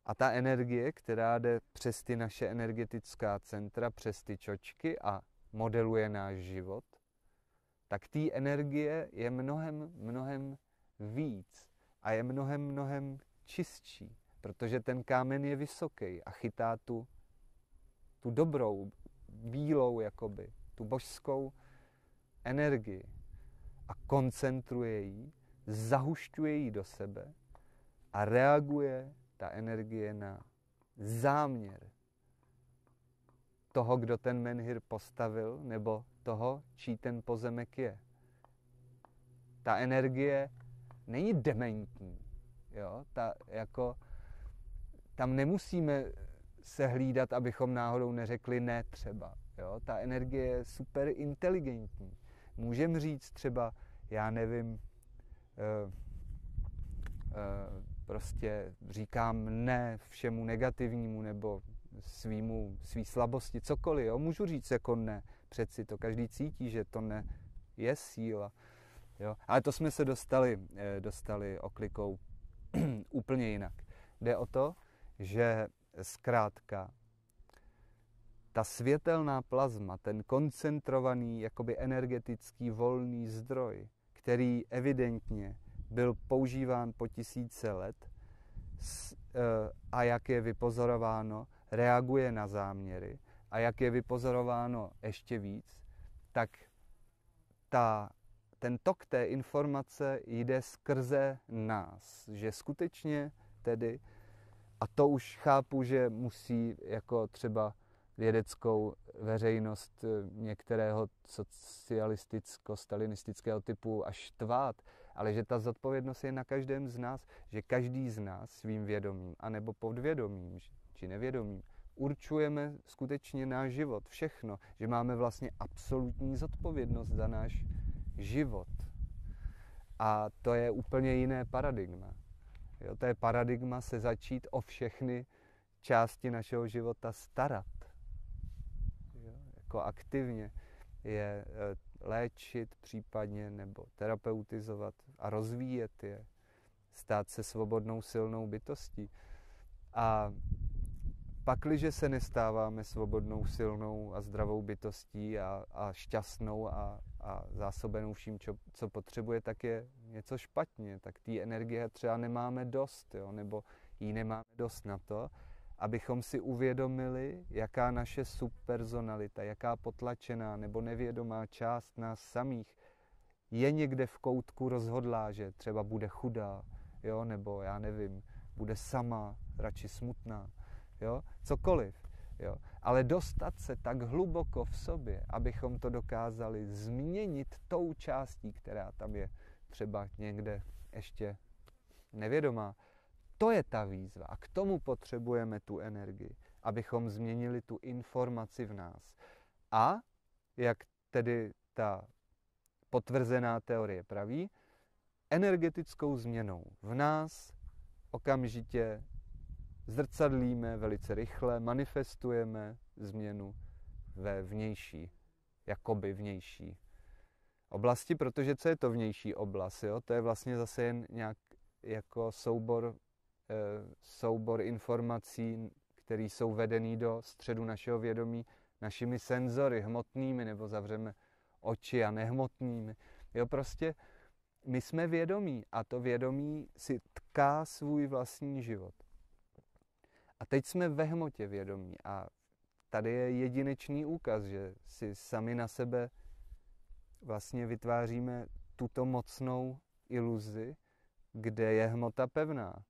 A ta energie, která jde přes ty naše energetická centra, přes ty čočky a modeluje náš život, tak té energie je mnohem, mnohem víc a je mnohem, mnohem čistší, protože ten kámen je vysoký a chytá tu, tu dobrou, bílou jakoby, tu božskou energii a koncentruje ji zahušťuje ji do sebe a reaguje ta energie na záměr toho, kdo ten menhir postavil, nebo toho, čí ten pozemek je. Ta energie není dementní. Jo? Ta, jako, tam nemusíme se hlídat, abychom náhodou neřekli ne třeba. Jo? Ta energie je super inteligentní. Můžeme říct třeba, já nevím, Eh, eh, prostě říkám ne všemu negativnímu nebo svýmu, svý slabosti, cokoliv, jo? můžu říct jako ne, přeci to každý cítí, že to ne je síla. Jo? Ale to jsme se dostali, eh, dostali oklikou úplně jinak. Jde o to, že zkrátka ta světelná plazma, ten koncentrovaný, jakoby energetický volný zdroj, který evidentně byl používán po tisíce let eh, a jak je vypozorováno, reaguje na záměry a jak je vypozorováno ještě víc, tak ta, ten tok té informace jde skrze nás, že skutečně tedy, a to už chápu, že musí jako třeba vědeckou veřejnost eh, některého socialisticko-stalinistického typu až štvát, ale že ta zodpovědnost je na každém z nás, že každý z nás svým vědomím, anebo podvědomím, či nevědomím, určujeme skutečně náš život, všechno, že máme vlastně absolutní zodpovědnost za náš život. A to je úplně jiné paradigma. Jo, to je paradigma se začít o všechny části našeho života starat. Jo, jako aktivně je eh, léčit případně nebo terapeutizovat a rozvíjet je, stát se svobodnou silnou bytostí. A pakliže se nestáváme svobodnou, silnou a zdravou bytostí a, a šťastnou a, a zásobenou vším, čo, co potřebuje, tak je něco špatně. Tak té energie třeba nemáme dost, jo? nebo jí nemáme dost na to, abychom si uvědomili, jaká naše subpersonalita, jaká potlačená nebo nevědomá část nás samých je někde v koutku rozhodlá, že třeba bude chudá, jo? nebo já nevím, bude sama, radši smutná, jo? cokoliv. Jo? Ale dostat se tak hluboko v sobě, abychom to dokázali změnit tou částí, která tam je třeba někde ještě nevědomá, to je ta výzva. A k tomu potřebujeme tu energii, abychom změnili tu informaci v nás. A, jak tedy ta potvrzená teorie praví, energetickou změnou v nás okamžitě zrcadlíme velice rychle, manifestujeme změnu ve vnější, jakoby vnější oblasti, protože co je to vnější oblast? Jo? To je vlastně zase jen nějak jako soubor, soubor informací, které jsou vedený do středu našeho vědomí našimi senzory hmotnými, nebo zavřeme oči a nehmotnými. Jo, prostě my jsme vědomí a to vědomí si tká svůj vlastní život. A teď jsme ve hmotě vědomí a tady je jedinečný úkaz, že si sami na sebe vlastně vytváříme tuto mocnou iluzi, kde je hmota pevná.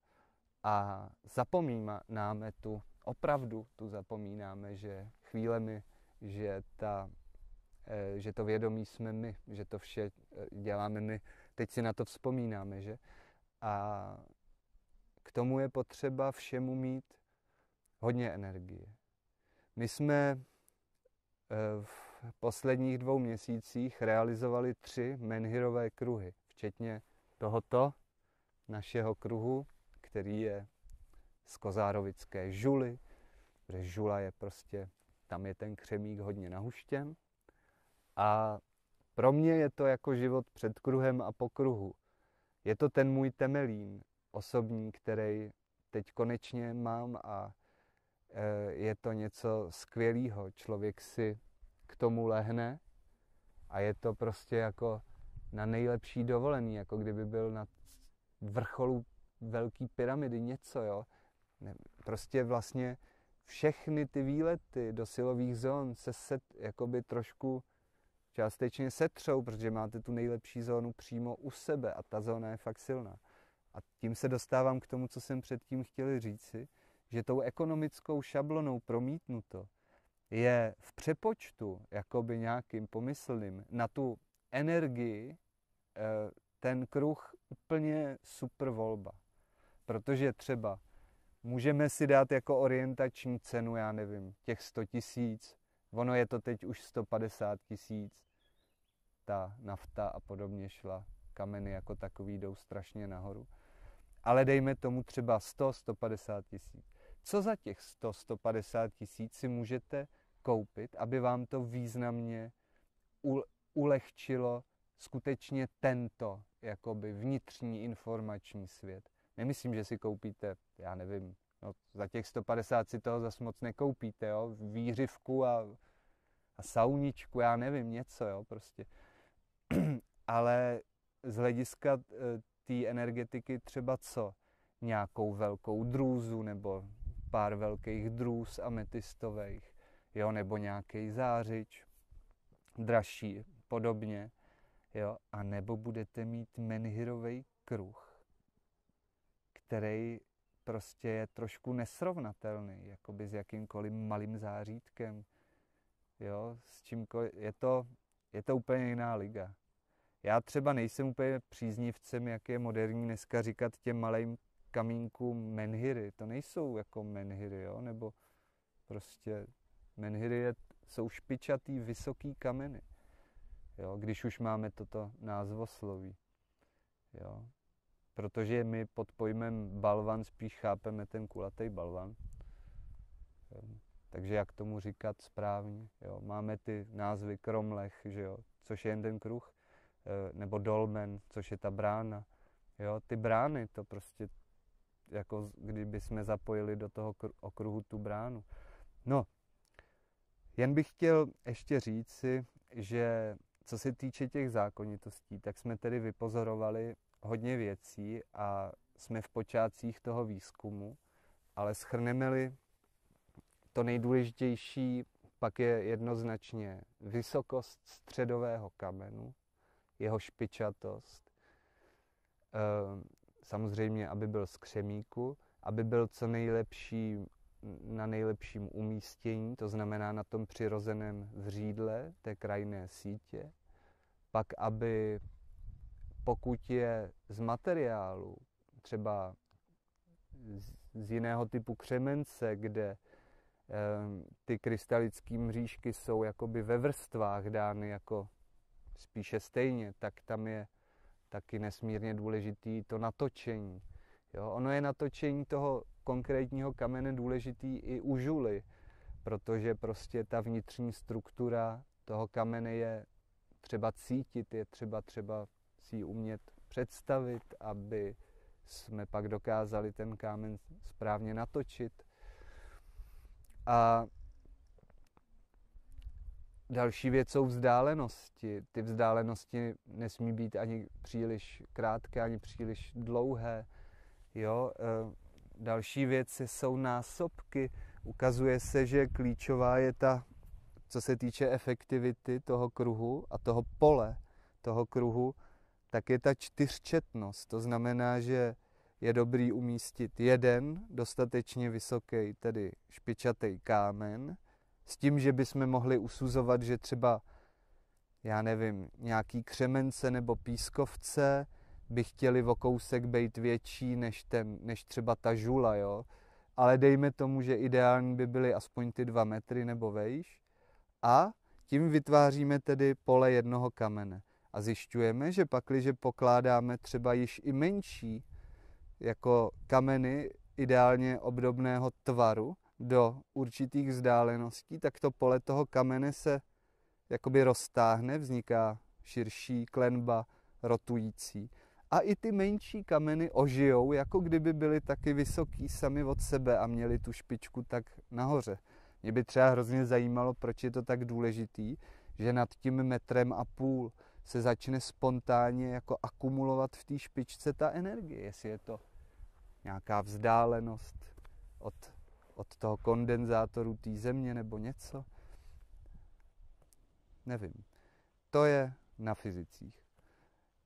A zapomínáme tu, opravdu tu zapomínáme, že chvílemi, že, ta, eh, že to vědomí jsme my, že to vše eh, děláme my. Teď si na to vzpomínáme, že? A k tomu je potřeba všemu mít hodně energie. My jsme eh, v posledních dvou měsících realizovali tři menhirové kruhy, včetně tohoto našeho kruhu, který je z Kozárovické žuly, protože žula je prostě, tam je ten křemík hodně nahuštěn. A pro mě je to jako život před kruhem a po kruhu. Je to ten můj temelín osobní, který teď konečně mám a Eh, je to něco skvělého. Člověk si k tomu lehne a je to prostě jako na nejlepší dovolený, jako kdyby byl na vrcholu velký pyramidy něco, jo. Prostě vlastně všechny ty výlety do silových zón se set, jakoby trošku částečně setřou, protože máte tu nejlepší zónu přímo u sebe a ta zóna je fakt silná. A tím se dostávám k tomu, co jsem předtím chtěl říci, že tou ekonomickou šablonou promítnuto je v přepočtu jakoby nějakým pomyslným na tu energii eh, ten kruh úplně super volba. Protože třeba můžeme si dát jako orientační cenu, já nevím, těch 100 tisíc, ono je to teď už 150 tisíc, ta nafta a podobně šla, kameny jako takový jdou strašně nahoru. Ale dejme tomu třeba 100-150 tisíc co za těch 100-150 tisíc si můžete koupit, aby vám to významně ulehčilo skutečně tento jakoby vnitřní informační svět. Nemyslím, že si koupíte, já nevím, no, za těch 150 si toho zas moc nekoupíte, jo, výřivku a, a sauničku, já nevím, něco, jo, prostě. Ale z hlediska eh, té energetiky třeba co? Nějakou velkou drůzu nebo pár velkých drůz ametistových, jo, nebo nějaký zářič, dražší, podobně, jo, a nebo budete mít menhirový kruh, který prostě je trošku nesrovnatelný, jakoby s jakýmkoliv malým zářítkem, jo, s čímkoliv, je to, je to úplně jiná liga. Já třeba nejsem úplně příznivcem, jak je moderní dneska říkat těm malým kamínku menhiry. To nejsou jako menhiry, jo? nebo prostě menhiry je, jsou špičatý, vysoký kameny. Jo? Když už máme toto názvosloví. Jo? Protože my pod pojmem balvan spíš chápeme ten kulatý balvan. Takže jak tomu říkat správně? Jo? Máme ty názvy Kromlech, že jo? což je jen ten kruh, eh, nebo Dolmen, což je ta brána. Jo? Ty brány, to prostě jako kdyby jsme zapojili do toho okruhu tu bránu. No, jen bych chtěl ještě říct si, že co se týče těch zákonitostí, tak jsme tedy vypozorovali hodně věcí a jsme v počátcích toho výzkumu, ale schrneme-li to nejdůležitější, pak je jednoznačně vysokost středového kamenu, jeho špičatost, ehm, samozřejmě, aby byl z křemíku, aby byl co nejlepší na nejlepším umístění, to znamená na tom přirozeném vřídle té krajné sítě, pak aby pokud je z materiálu, třeba z jiného typu křemence, kde ty krystalické mřížky jsou jakoby ve vrstvách dány jako spíše stejně, tak tam je taky nesmírně důležitý to natočení. Jo? Ono je natočení toho konkrétního kamene důležitý i u žuly, protože prostě ta vnitřní struktura toho kamene je třeba cítit, je třeba třeba ji umět představit, aby jsme pak dokázali ten kámen správně natočit. A další věc jsou vzdálenosti. Ty vzdálenosti nesmí být ani příliš krátké, ani příliš dlouhé. Jo? E, další věci jsou násobky. Ukazuje se, že klíčová je ta, co se týče efektivity toho kruhu a toho pole toho kruhu, tak je ta čtyřčetnost. To znamená, že je dobrý umístit jeden dostatečně vysoký, tedy špičatý kámen, s tím, že bychom mohli usuzovat, že třeba, já nevím, nějaký křemence nebo pískovce by chtěli o kousek být větší než, ten, než třeba ta žula, jo? ale dejme tomu, že ideální by byly aspoň ty dva metry nebo vejš a tím vytváříme tedy pole jednoho kamene. A zjišťujeme, že pakliže pokládáme třeba již i menší jako kameny ideálně obdobného tvaru do určitých vzdáleností, tak to pole toho kamene se jakoby roztáhne, vzniká širší klenba rotující. A i ty menší kameny ožijou, jako kdyby byly taky vysoký sami od sebe a měli tu špičku tak nahoře. Mě by třeba hrozně zajímalo, proč je to tak důležitý, že nad tím metrem a půl se začne spontánně jako akumulovat v té špičce ta energie, jestli je to nějaká vzdálenost od, od toho kondenzátoru té země nebo něco. Nevím. To je na fyzicích.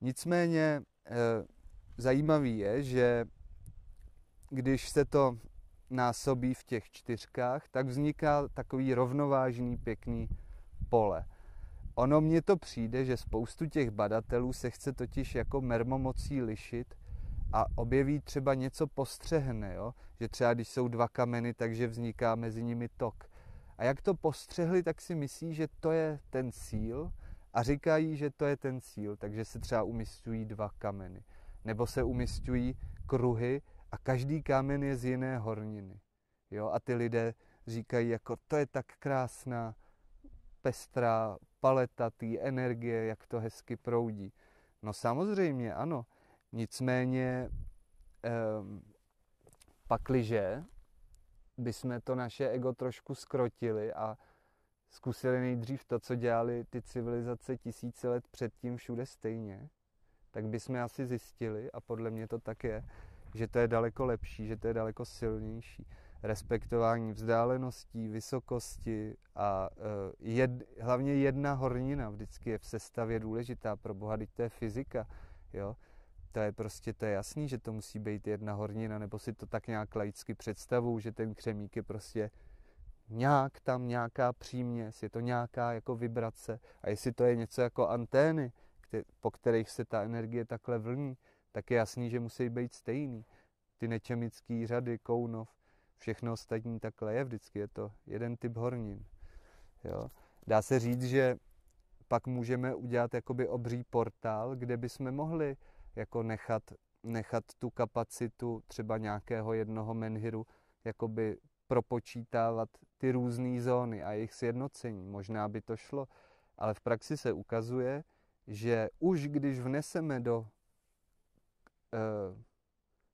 Nicméně e, zajímavý je, že když se to násobí v těch čtyřkách, tak vzniká takový rovnovážný pěkný pole. Ono mně to přijde, že spoustu těch badatelů se chce totiž jako mermomocí lišit a objeví třeba něco postřehne, jo? že třeba když jsou dva kameny, takže vzniká mezi nimi tok. A jak to postřehli, tak si myslí, že to je ten cíl a říkají, že to je ten cíl, takže se třeba umistují dva kameny. Nebo se umistují kruhy a každý kámen je z jiné horniny. Jo? A ty lidé říkají, jako to je tak krásná, pestrá paleta té energie, jak to hezky proudí. No samozřejmě, ano. Nicméně, eh, pakliže bychom to naše ego trošku skrotili a zkusili nejdřív to, co dělali ty civilizace tisíce let předtím všude stejně, tak bychom asi zjistili, a podle mě to tak je, že to je daleko lepší, že to je daleko silnější respektování vzdáleností, vysokosti a eh, jed, hlavně jedna hornina vždycky je v sestavě důležitá pro Boha, teď to je fyzika, jo. To je prostě, to je jasný, že to musí být jedna hornina, nebo si to tak nějak laicky představu, že ten křemík je prostě nějak tam nějaká příměs, je to nějaká jako vibrace a jestli to je něco jako antény, po kterých se ta energie takhle vlní, tak je jasný, že musí být stejný. Ty nečemické řady, Kounov, všechno ostatní takhle je vždycky, je to jeden typ hornin. Jo. Dá se říct, že pak můžeme udělat jakoby obří portál, kde bychom mohli jako nechat nechat tu kapacitu třeba nějakého jednoho menhiru jakoby propočítávat ty různé zóny a jejich sjednocení. Možná by to šlo, ale v praxi se ukazuje, že už když vneseme do e,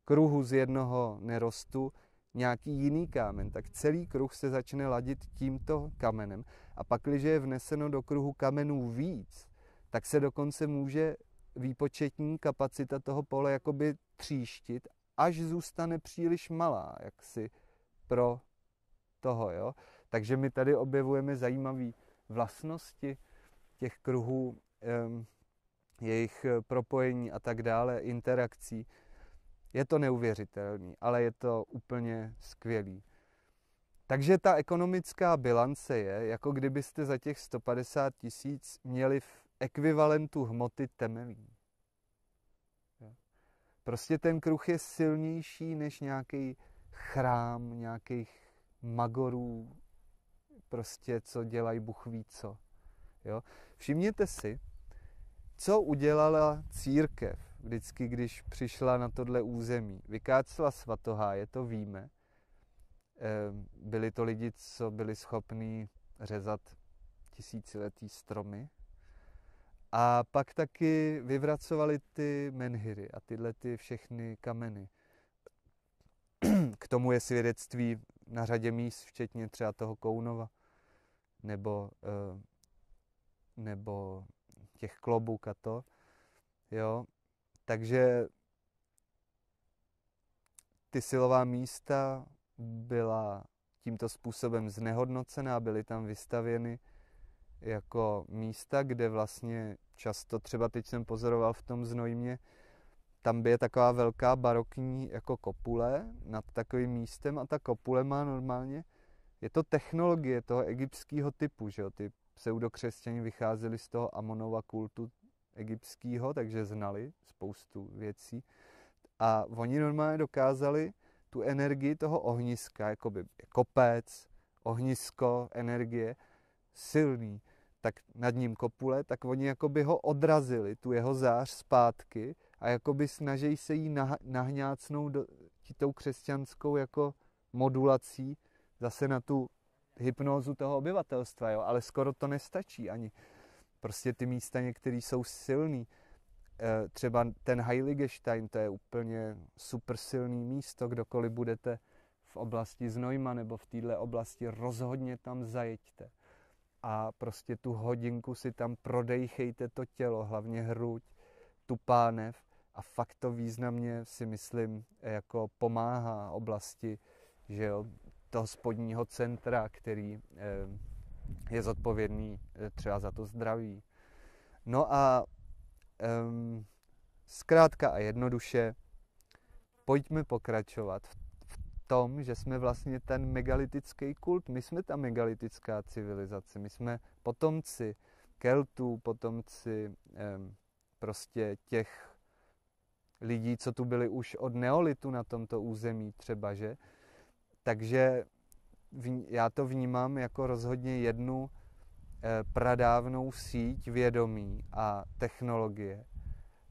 kruhu z jednoho nerostu nějaký jiný kámen, tak celý kruh se začne ladit tímto kamenem. A pak, když je vneseno do kruhu kamenů víc, tak se dokonce může výpočetní kapacita toho pole jakoby tříštit, až zůstane příliš malá, jaksi pro toho, jo. Takže my tady objevujeme zajímavé vlastnosti těch kruhů, jejich propojení a tak dále, interakcí. Je to neuvěřitelný, ale je to úplně skvělý. Takže ta ekonomická bilance je, jako kdybyste za těch 150 tisíc měli v ekvivalentu hmoty temelí. Prostě ten kruh je silnější než nějaký chrám nějakých magorů, prostě co dělají Bůh ví co. Jo? Všimněte si, co udělala církev vždycky, když přišla na tohle území. Vykácela svatoháje, to víme. Ehm, byli to lidi, co byli schopní řezat tisíciletý stromy. A pak taky vyvracovali ty menhiry a tyhle ty všechny kameny. K tomu je svědectví na řadě míst, včetně třeba toho Kounova, nebo, eh, nebo těch klobuk a to. Jo? Takže ty silová místa byla tímto způsobem znehodnocená, byly tam vystavěny jako místa, kde vlastně často, třeba teď jsem pozoroval v tom znojmě, tam by je taková velká barokní jako kopule nad takovým místem a ta kopule má normálně, je to technologie toho egyptského typu, že jo, ty pseudokřesťani vycházeli z toho Amonova kultu egyptského, takže znali spoustu věcí a oni normálně dokázali tu energii toho ohniska, jakoby kopec, ohnisko, energie, silný, tak nad ním kopule, tak oni jakoby ho odrazili, tu jeho zář zpátky a jakoby snaží se jí nahňácnout do, tou křesťanskou jako modulací zase na tu hypnózu toho obyvatelstva, jo? ale skoro to nestačí ani. Prostě ty místa některé jsou silný. E, třeba ten Heiligestein, to je úplně super silný místo, kdokoliv budete v oblasti Znojma nebo v této oblasti, rozhodně tam zajeďte. A prostě tu hodinku si tam prodejchejte to tělo, hlavně hruď, tu pánev a fakt to významně si myslím jako pomáhá oblasti že jo, toho spodního centra, který eh, je zodpovědný eh, třeba za to zdraví. No a um, zkrátka a jednoduše pojďme pokračovat v tom, že jsme vlastně ten megalitický kult, my jsme ta megalitická civilizace, my jsme potomci Keltů, potomci um, prostě těch lidí, co tu byli už od neolitu na tomto území třeba, že? Takže já to vnímám jako rozhodně jednu eh, pradávnou síť vědomí a technologie.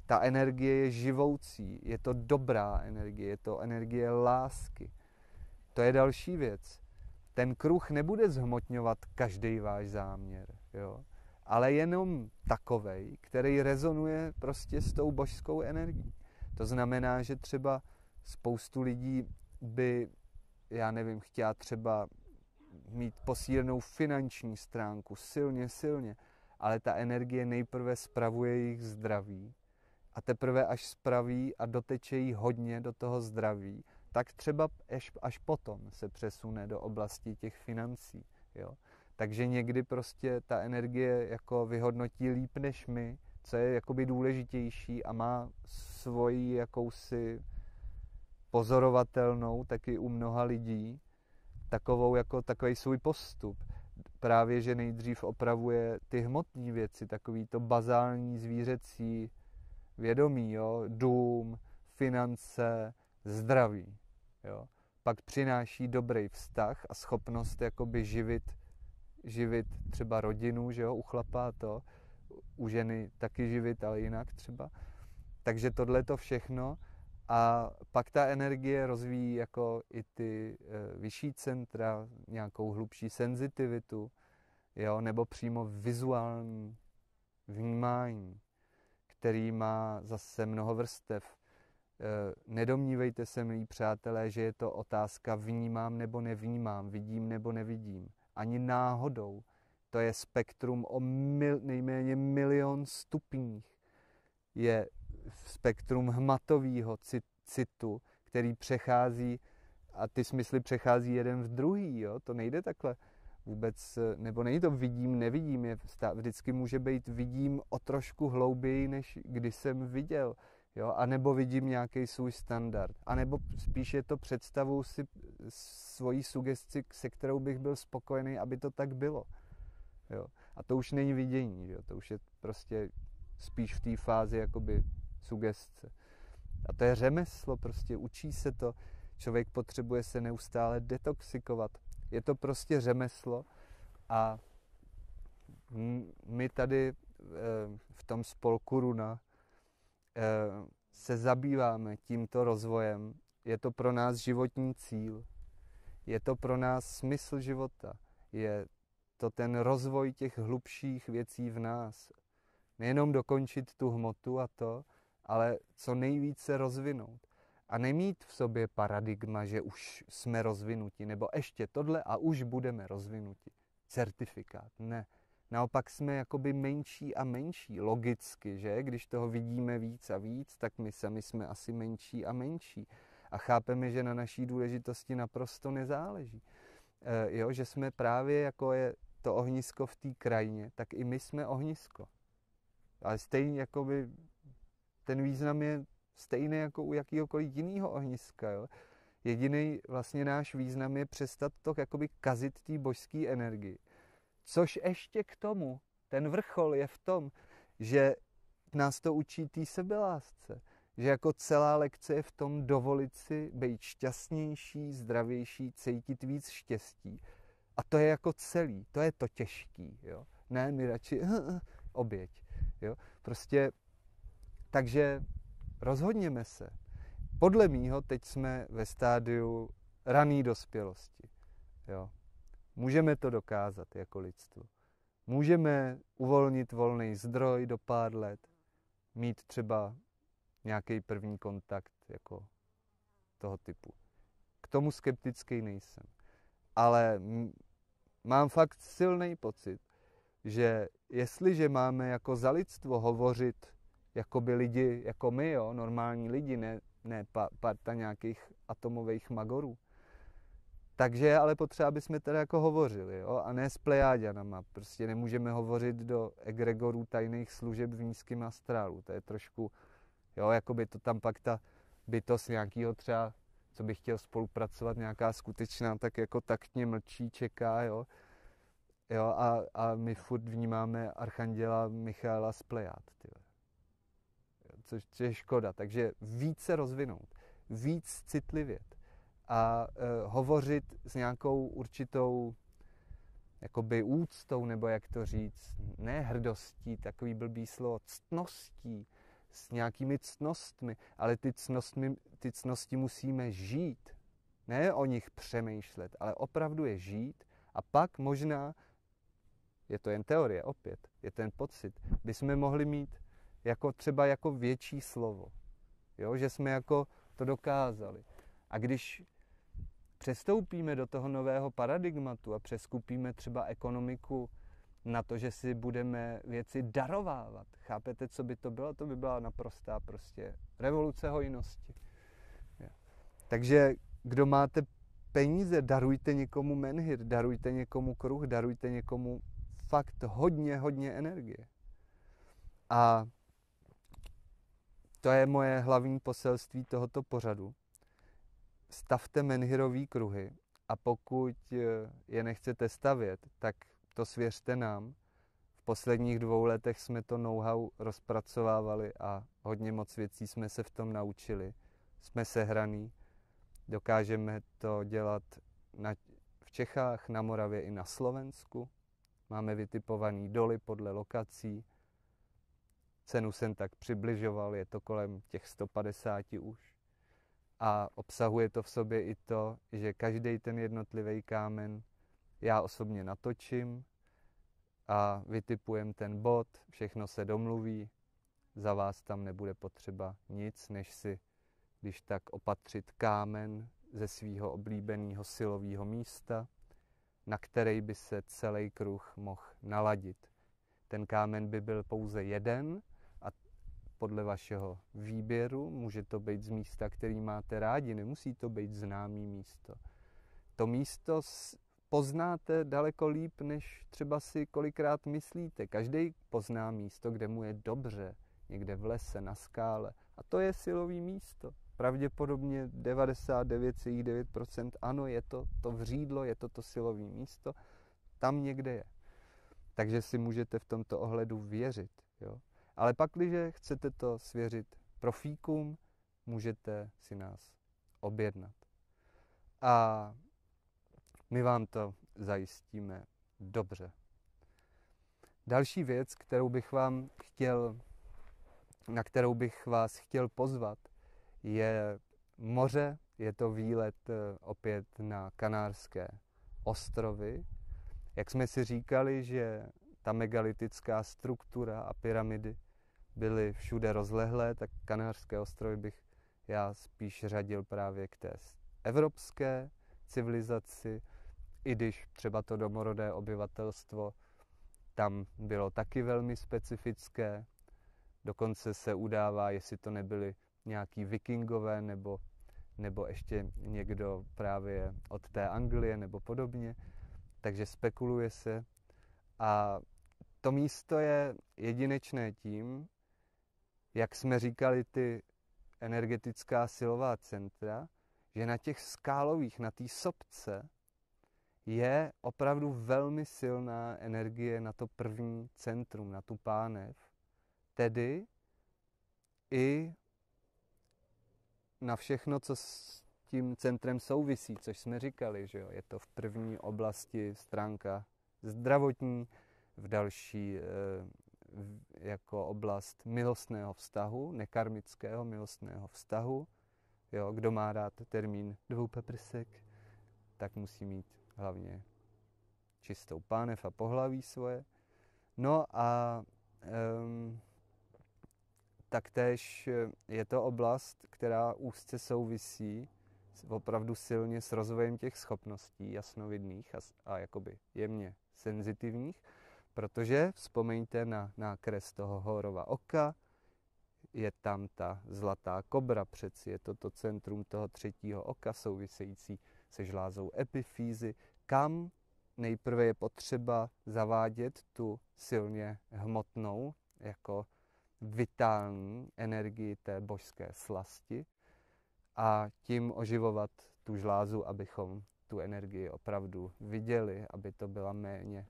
Ta energie je živoucí, je to dobrá energie, je to energie lásky. To je další věc. Ten kruh nebude zhmotňovat každý váš záměr, jo? ale jenom takovej, který rezonuje prostě s tou božskou energií. To znamená, že třeba spoustu lidí by, já nevím, chtěla třeba mít posílenou finanční stránku, silně, silně, ale ta energie nejprve spravuje jejich zdraví a teprve až spraví a doteče jí hodně do toho zdraví, tak třeba až, až potom se přesune do oblasti těch financí. Jo? Takže někdy prostě ta energie jako vyhodnotí líp než my, co je jakoby důležitější a má svoji jakousi pozorovatelnou taky u mnoha lidí takovou jako takový svůj postup. Právě, že nejdřív opravuje ty hmotné věci, takový to bazální zvířecí vědomí, jo? dům, finance, zdraví. Jo? Pak přináší dobrý vztah a schopnost jakoby živit, živit třeba rodinu, že jo, u chlapa to, u ženy taky živit, ale jinak třeba. Takže tohle to všechno A pak ta energie rozvíjí jako i ty e, vyšší centra, nějakou hlubší senzitivitu, jo, nebo přímo vizuální vnímání, který má zase mnoho vrstev. E, nedomnívejte se, milí přátelé, že je to otázka vnímám nebo nevnímám, vidím nebo nevidím. Ani náhodou. To je spektrum o mil, nejméně milion stupních. Je spektrum hmatového citu, který přechází a ty smysly přechází jeden v druhý. Jo? To nejde takhle vůbec, nebo není to vidím, nevidím, je vždycky může být vidím o trošku hlouběji, než kdy jsem viděl. Jo? A nebo vidím nějaký svůj standard. A nebo spíš je to představou si svojí sugesti, se kterou bych byl spokojený, aby to tak bylo. Jo? A to už není vidění, jo? to už je prostě spíš v té fázi jakoby sugestce. A to je řemeslo, prostě učí se to. Člověk potřebuje se neustále detoxikovat. Je to prostě řemeslo a my tady eh, v tom spolku Runa eh, se zabýváme tímto rozvojem. Je to pro nás životní cíl. Je to pro nás smysl života. Je to ten rozvoj těch hlubších věcí v nás. Nejenom dokončit tu hmotu a to, ale co nejvíce rozvinout. A nemít v sobě paradigma, že už jsme rozvinuti, nebo ještě tohle a už budeme rozvinuti. Certifikát, ne. Naopak jsme jakoby menší a menší, logicky, že? Když toho vidíme víc a víc, tak my sami jsme asi menší a menší. A chápeme, že na naší důležitosti naprosto nezáleží. E, jo, že jsme právě jako je to ohnisko v té krajině, tak i my jsme ohnisko. Ale stejně jakoby ten význam je stejný jako u jakýhokoliv jiného ohniska. Jo? Jediný vlastně náš význam je přestat to jakoby kazit té božské energii. Což ještě k tomu, ten vrchol je v tom, že nás to učí té sebelásce. Že jako celá lekce je v tom dovolit si být šťastnější, zdravější, cítit víc štěstí. A to je jako celý, to je to těžký. Jo? Ne, my radši oběť. Jo? Prostě takže rozhodněme se. Podle mýho teď jsme ve stádiu rané dospělosti. Jo. Můžeme to dokázat jako lidstvo. Můžeme uvolnit volný zdroj do pár let, mít třeba nějaký první kontakt jako toho typu. K tomu skeptický nejsem. Ale mám fakt silný pocit, že jestliže máme jako za lidstvo hovořit jako by lidi, jako my, jo, normální lidi, ne, ne pa, parta nějakých atomových magorů. Takže ale potřeba, aby jsme teda jako hovořili, jo, a ne s plejáďanama. Prostě nemůžeme hovořit do egregorů tajných služeb v nízkém astrálu. To je trošku, jo, jako by to tam pak ta bytost nějakého třeba, co by chtěl spolupracovat, nějaká skutečná, tak jako taktně mlčí, čeká, jo. Jo, a, a my furt vnímáme archanděla Michaela z Plejád, tyhle což je škoda. Takže více rozvinout, víc citlivět a uh, hovořit s nějakou určitou jakoby úctou, nebo jak to říct, ne hrdostí, takový blbý slovo, ctností, s nějakými ctnostmi, ale ty ctnostmi, ty ctnosti musíme žít. Ne o nich přemýšlet, ale opravdu je žít a pak možná, je to jen teorie opět, je ten pocit, bychom mohli mít jako třeba jako větší slovo. Jo? Že jsme jako to dokázali. A když přestoupíme do toho nového paradigmatu a přeskupíme třeba ekonomiku na to, že si budeme věci darovávat. Chápete, co by to bylo? To by byla naprostá prostě revoluce hojnosti. Takže kdo máte peníze, darujte někomu menhir, darujte někomu kruh, darujte někomu fakt hodně, hodně energie. A to je moje hlavní poselství tohoto pořadu. Stavte menhirový kruhy a pokud eh, je nechcete stavět, tak to svěřte nám. V posledních dvou letech jsme to know-how rozpracovávali a hodně moc věcí jsme se v tom naučili. Jsme sehraný, dokážeme to dělat na, v Čechách, na Moravě i na Slovensku. Máme vytipovaný doly podle lokací, Cenu jsem tak přibližoval, je to kolem těch 150 už. a obsahuje to v sobě i to, že každý ten jednotlivý kámen já osobně natočím a vytipujem ten bod, všechno se domluví, za vás tam nebude potřeba nic, než si, když tak opatřit kámen ze svého oblíbeného silového místa, na který by se celý kruh mohl naladit. Ten kámen by byl pouze jeden podle vašeho výběru může to být z místa, který máte rádi, nemusí to být známý místo. To místo poznáte daleko líp, než třeba si kolikrát myslíte. Každý pozná místo, kde mu je dobře, někde v lese, na skále. A to je silový místo. Pravděpodobně 99,9% ano, je to to vřídlo, je to to silový místo. Tam někde je. Takže si můžete v tomto ohledu věřit. Jo? Ale pak, když chcete to svěřit profíkům, můžete si nás objednat. A my vám to zajistíme dobře. Další věc, kterou bych vám chtěl, na kterou bych vás chtěl pozvat, je moře, je to výlet eh, opět na Kanárské ostrovy. Jak jsme si říkali, že ta megalitická struktura a pyramidy byly všude rozlehlé, tak Kanárské ostrovy bych já spíš řadil právě k té evropské civilizaci, i když třeba to domorodé obyvatelstvo tam bylo taky velmi specifické. Dokonce se udává, jestli to nebyli nějaký vikingové nebo, nebo ještě někdo právě od té Anglie nebo podobně. Takže spekuluje se. A to místo je jedinečné tím, jak jsme říkali, ty energetická silová centra, že na těch skálových, na té sopce, je opravdu velmi silná energie na to první centrum, na tu pánev. Tedy i na všechno, co s tím centrem souvisí, což jsme říkali, že jo? je to v první oblasti stránka zdravotní, v další e, jako oblast milostného vztahu, nekarmického milostného vztahu. Jo, kdo má rád termín dvou peprsek, tak musí mít hlavně čistou pánev a pohlaví svoje. No a um, taktéž je to oblast, která úzce souvisí opravdu silně s rozvojem těch schopností jasnovidných a, a jakoby jemně senzitivních, protože vzpomeňte na nákres toho horova oka, je tam ta zlatá kobra, přeci je to to centrum toho třetího oka související se žlázou epifýzy, kam nejprve je potřeba zavádět tu silně hmotnou, jako vitální energii té božské slasti a tím oživovat tu žlázu, abychom tu energii opravdu viděli, aby to byla méně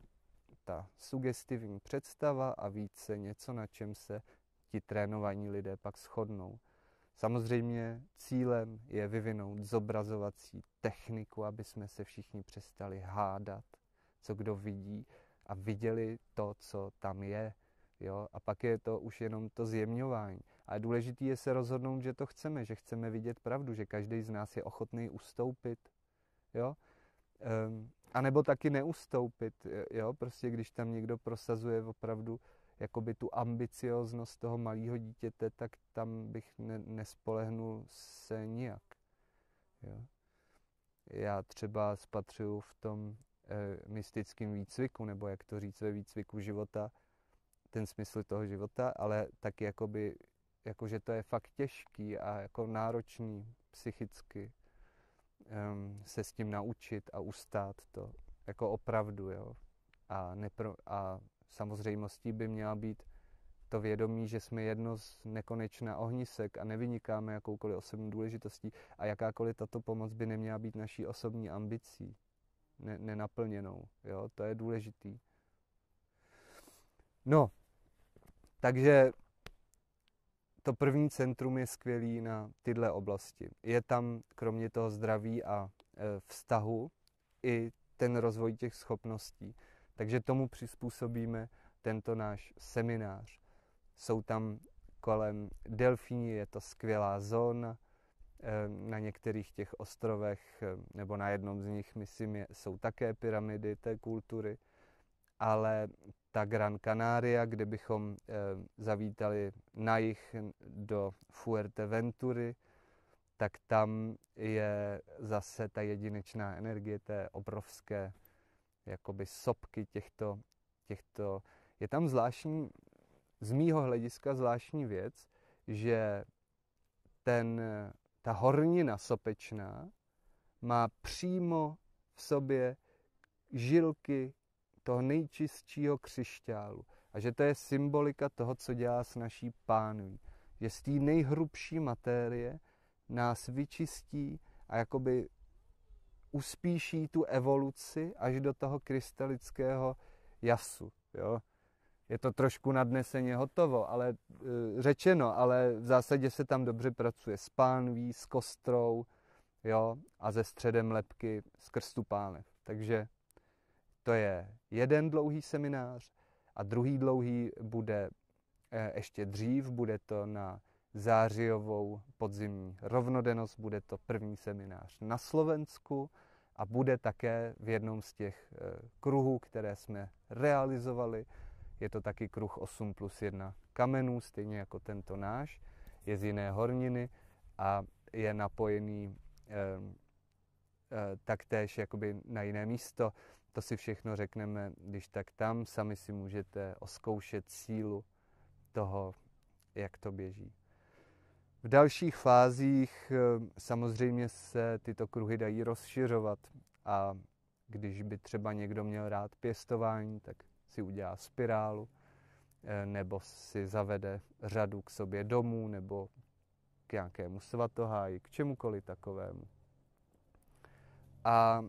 ta sugestivní představa a více něco, na čem se ti trénovaní lidé pak shodnou. Samozřejmě cílem je vyvinout zobrazovací techniku, aby jsme se všichni přestali hádat, co kdo vidí a viděli to, co tam je. Jo? A pak je to už jenom to zjemňování. A důležité je se rozhodnout, že to chceme, že chceme vidět pravdu, že každý z nás je ochotný ustoupit. Jo? Um, a nebo taky neustoupit, jo? Prostě když tam někdo prosazuje opravdu jakoby tu ambicioznost toho malého dítěte, tak tam bych ne, nespolehnul se nijak. Jo? Já třeba spatřuju v tom e, mystickém výcviku, nebo jak to říct ve výcviku života, ten smysl toho života, ale tak jakoby, jako že to je fakt těžký a jako náročný psychicky um, se s tím naučit a ustát to, jako opravdu, jo. A, nepro, a samozřejmostí by měla být to vědomí, že jsme jedno z nekonečná ohnisek a nevynikáme jakoukoliv osobní důležitostí a jakákoliv tato pomoc by neměla být naší osobní ambicí, ne, nenaplněnou. Jo? To je důležitý. No, takže to první centrum je skvělý na tyhle oblasti. Je tam kromě toho zdraví a e, vztahu i ten rozvoj těch schopností. Takže tomu přizpůsobíme tento náš seminář. Jsou tam kolem delfíní, je to skvělá zóna, na některých těch ostrovech, nebo na jednom z nich, myslím, jsou také pyramidy té kultury, ale ta Gran Canaria, kde bychom zavítali na jich do Fuerteventury, tak tam je zase ta jedinečná energie té obrovské jakoby sopky těchto, těchto. Je tam zvláštní, z mýho hlediska zvláštní věc, že ten, ta hornina sopečná má přímo v sobě žilky toho nejčistšího křišťálu. A že to je symbolika toho, co dělá s naší pánví. Že z té nejhrubší matérie nás vyčistí a jakoby uspíší tu evoluci až do toho krystalického jasu. Jo? Je to trošku nadneseně hotovo, ale e, řečeno, ale v zásadě se tam dobře pracuje s pánví, s kostrou jo? a ze středem lepky z krstu pánev. Takže to je jeden dlouhý seminář a druhý dlouhý bude e, ještě dřív, bude to na zářijovou podzimní rovnodennost, bude to první seminář na Slovensku a bude také v jednom z těch eh, kruhů, které jsme realizovali. Je to taky kruh 8 plus 1 kamenů, stejně jako tento náš, je z jiné horniny a je napojený eh, eh, taktéž jakoby na jiné místo. To si všechno řekneme, když tak tam sami si můžete oskoušet sílu toho, jak to běží. V dalších fázích eh, samozřejmě se tyto kruhy dají rozšiřovat a když by třeba někdo měl rád pěstování, tak si udělá spirálu eh, nebo si zavede řadu k sobě domů nebo k nějakému svatoháji, k čemukoliv takovému. A,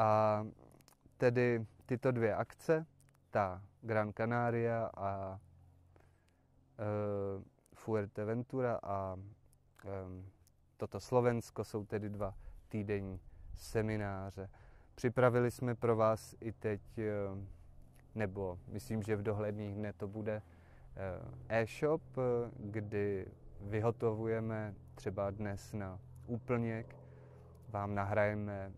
a tedy tyto dvě akce, ta Gran Canaria a uh, Fuerteventura a um, toto Slovensko jsou tedy dva týdenní semináře. Připravili jsme pro vás i teď, uh, nebo myslím, že v dohledných dne to bude e-shop, kdy vyhotovujeme třeba dnes na úplněk, vám nahrajeme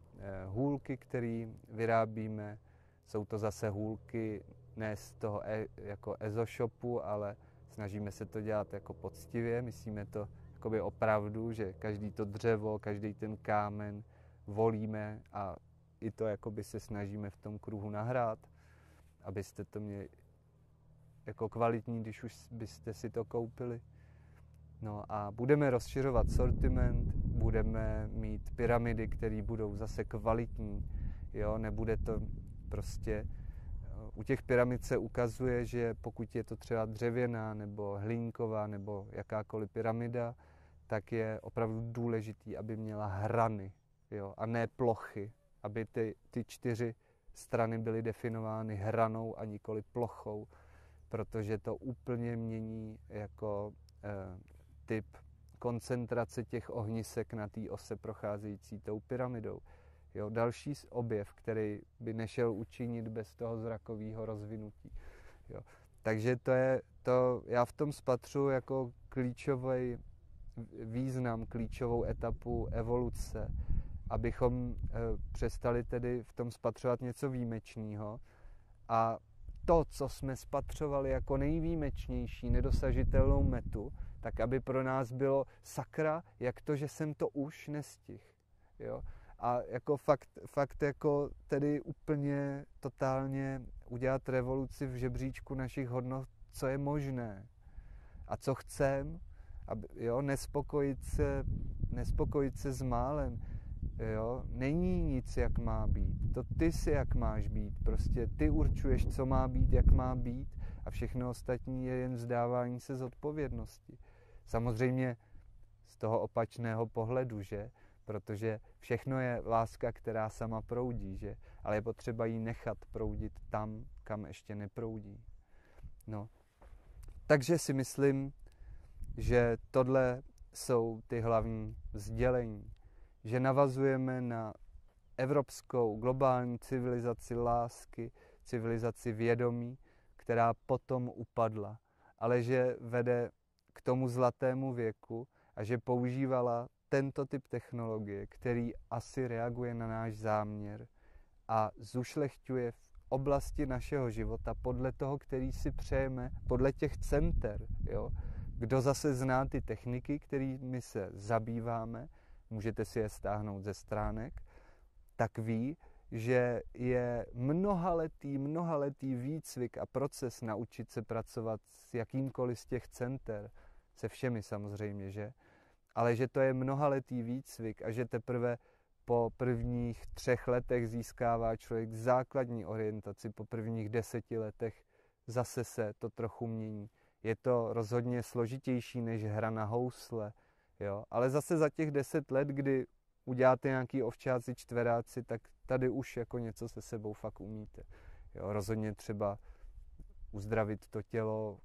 hůlky, které vyrábíme. Jsou to zase hůlky ne z toho e, jako EZO-shopu, ale Snažíme se to dělat jako poctivě, myslíme to jakoby opravdu, že každý to dřevo, každý ten kámen volíme a i to jakoby se snažíme v tom kruhu nahrát, abyste to měli jako kvalitní, když už byste si to koupili. No a budeme rozšiřovat sortiment, budeme mít pyramidy, které budou zase kvalitní, jo, nebude to prostě u těch pyramid se ukazuje, že pokud je to třeba dřevěná nebo hlínková nebo jakákoliv pyramida, tak je opravdu důležitý, aby měla hrany jo, a ne plochy, aby ty, ty čtyři strany byly definovány hranou a nikoli plochou, protože to úplně mění jako eh, typ koncentrace těch ohnisek na té ose procházející tou pyramidou. Jo, další objev, který by nešel učinit bez toho zrakového rozvinutí. Jo. Takže to je, to já v tom spatřu jako klíčový význam, klíčovou etapu evoluce, abychom e, přestali tedy v tom spatřovat něco výjimečného a to, co jsme spatřovali jako nejvýjimečnější, nedosažitelnou metu, tak aby pro nás bylo sakra, jak to, že jsem to už nestihl. Jo? a jako fakt, fakt jako tedy úplně totálně udělat revoluci v žebříčku našich hodnot, co je možné a co chcem, aby, jo, nespokojit se, nespokojit se s málem, jo, není nic, jak má být, to ty si, jak máš být, prostě ty určuješ, co má být, jak má být a všechno ostatní je jen vzdávání se z odpovědnosti. Samozřejmě z toho opačného pohledu, že? protože všechno je láska, která sama proudí, že? ale je potřeba ji nechat proudit tam, kam ještě neproudí. No. Takže si myslím, že tohle jsou ty hlavní sdělení, že navazujeme na evropskou globální civilizaci lásky, civilizaci vědomí, která potom upadla, ale že vede k tomu zlatému věku a že používala tento typ technologie, který asi reaguje na náš záměr a zušlechťuje v oblasti našeho života podle toho, který si přejeme, podle těch center. Jo? Kdo zase zná ty techniky, kterými se zabýváme, můžete si je stáhnout ze stránek, tak ví, že je mnohaletý, mnohaletý výcvik a proces naučit se pracovat s jakýmkoliv z těch center, se všemi samozřejmě, že? Ale že to je mnohaletý výcvik a že teprve po prvních třech letech získává člověk základní orientaci, po prvních deseti letech zase se to trochu mění. Je to rozhodně složitější než hra na housle, jo? ale zase za těch deset let, kdy uděláte nějaký ovčáci, čtveráci, tak tady už jako něco se sebou fakt umíte. Jo? Rozhodně třeba uzdravit to tělo,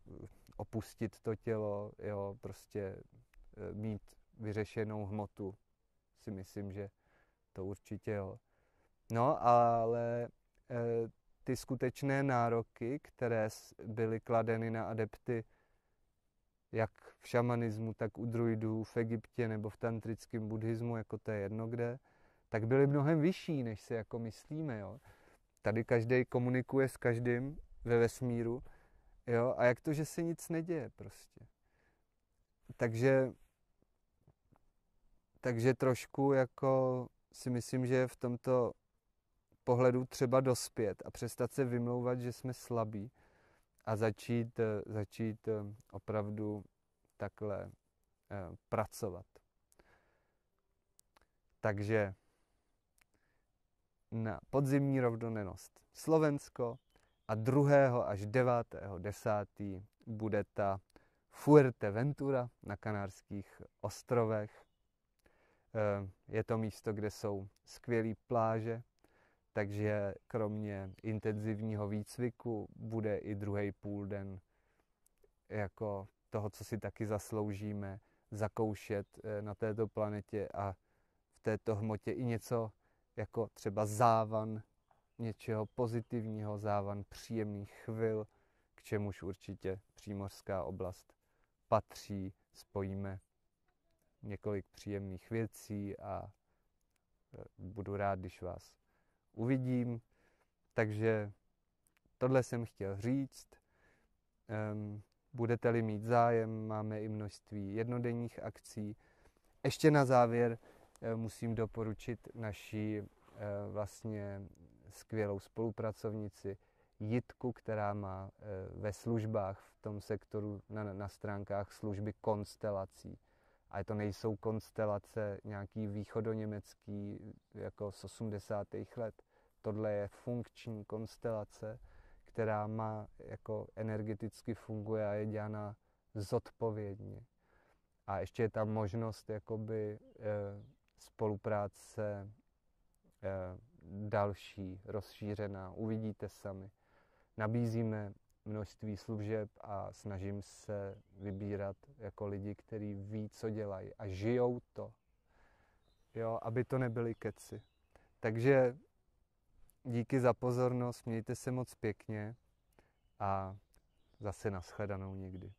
opustit to tělo, jo? prostě e, mít vyřešenou hmotu, si myslím, že to určitě jo. No, ale e, ty skutečné nároky, které byly kladeny na adepty jak v šamanismu, tak u druidů v Egyptě nebo v tantrickém buddhismu, jako to je jedno kde, tak byly mnohem vyšší, než si jako myslíme. Jo. Tady každý komunikuje s každým ve vesmíru, jo, a jak to, že se nic neděje prostě. Takže, takže trošku jako si myslím, že je v tomto pohledu třeba dospět a přestat se vymlouvat, že jsme slabí a začít, eh, začít eh, opravdu takhle eh, pracovat. Takže na podzimní rovnonenost Slovensko a 2. až 9. 10. bude ta Fuerteventura na Kanárských ostrovech. Je to místo, kde jsou skvělé pláže, takže kromě intenzivního výcviku bude i druhý půl den jako toho, co si taky zasloužíme, zakoušet eh, na této planetě a v této hmotě i něco jako třeba závan něčeho pozitivního, závan příjemných chvil, k čemuž určitě přímořská oblast patří. Spojíme několik příjemných věcí a eh, budu rád, když vás uvidím. Takže tohle jsem chtěl říct. Um, budete-li mít zájem, máme i množství jednodenních akcí. Ještě na závěr uh, musím doporučit naší uh, vlastně skvělou spolupracovnici Jitku, která má uh, ve službách v tom sektoru na, na stránkách služby konstelací ale to nejsou konstelace nějaký východoněmecký jako z 80. let. Tohle je funkční konstelace, která má jako energeticky funguje a je dělaná zodpovědně. A ještě je tam možnost jakoby e, spolupráce e, další, rozšířená. Uvidíte sami. Nabízíme množství služeb a snažím se vybírat jako lidi, kteří ví, co dělají a žijou to. Jo, aby to nebyly keci. Takže díky za pozornost, mějte se moc pěkně a zase nashledanou někdy.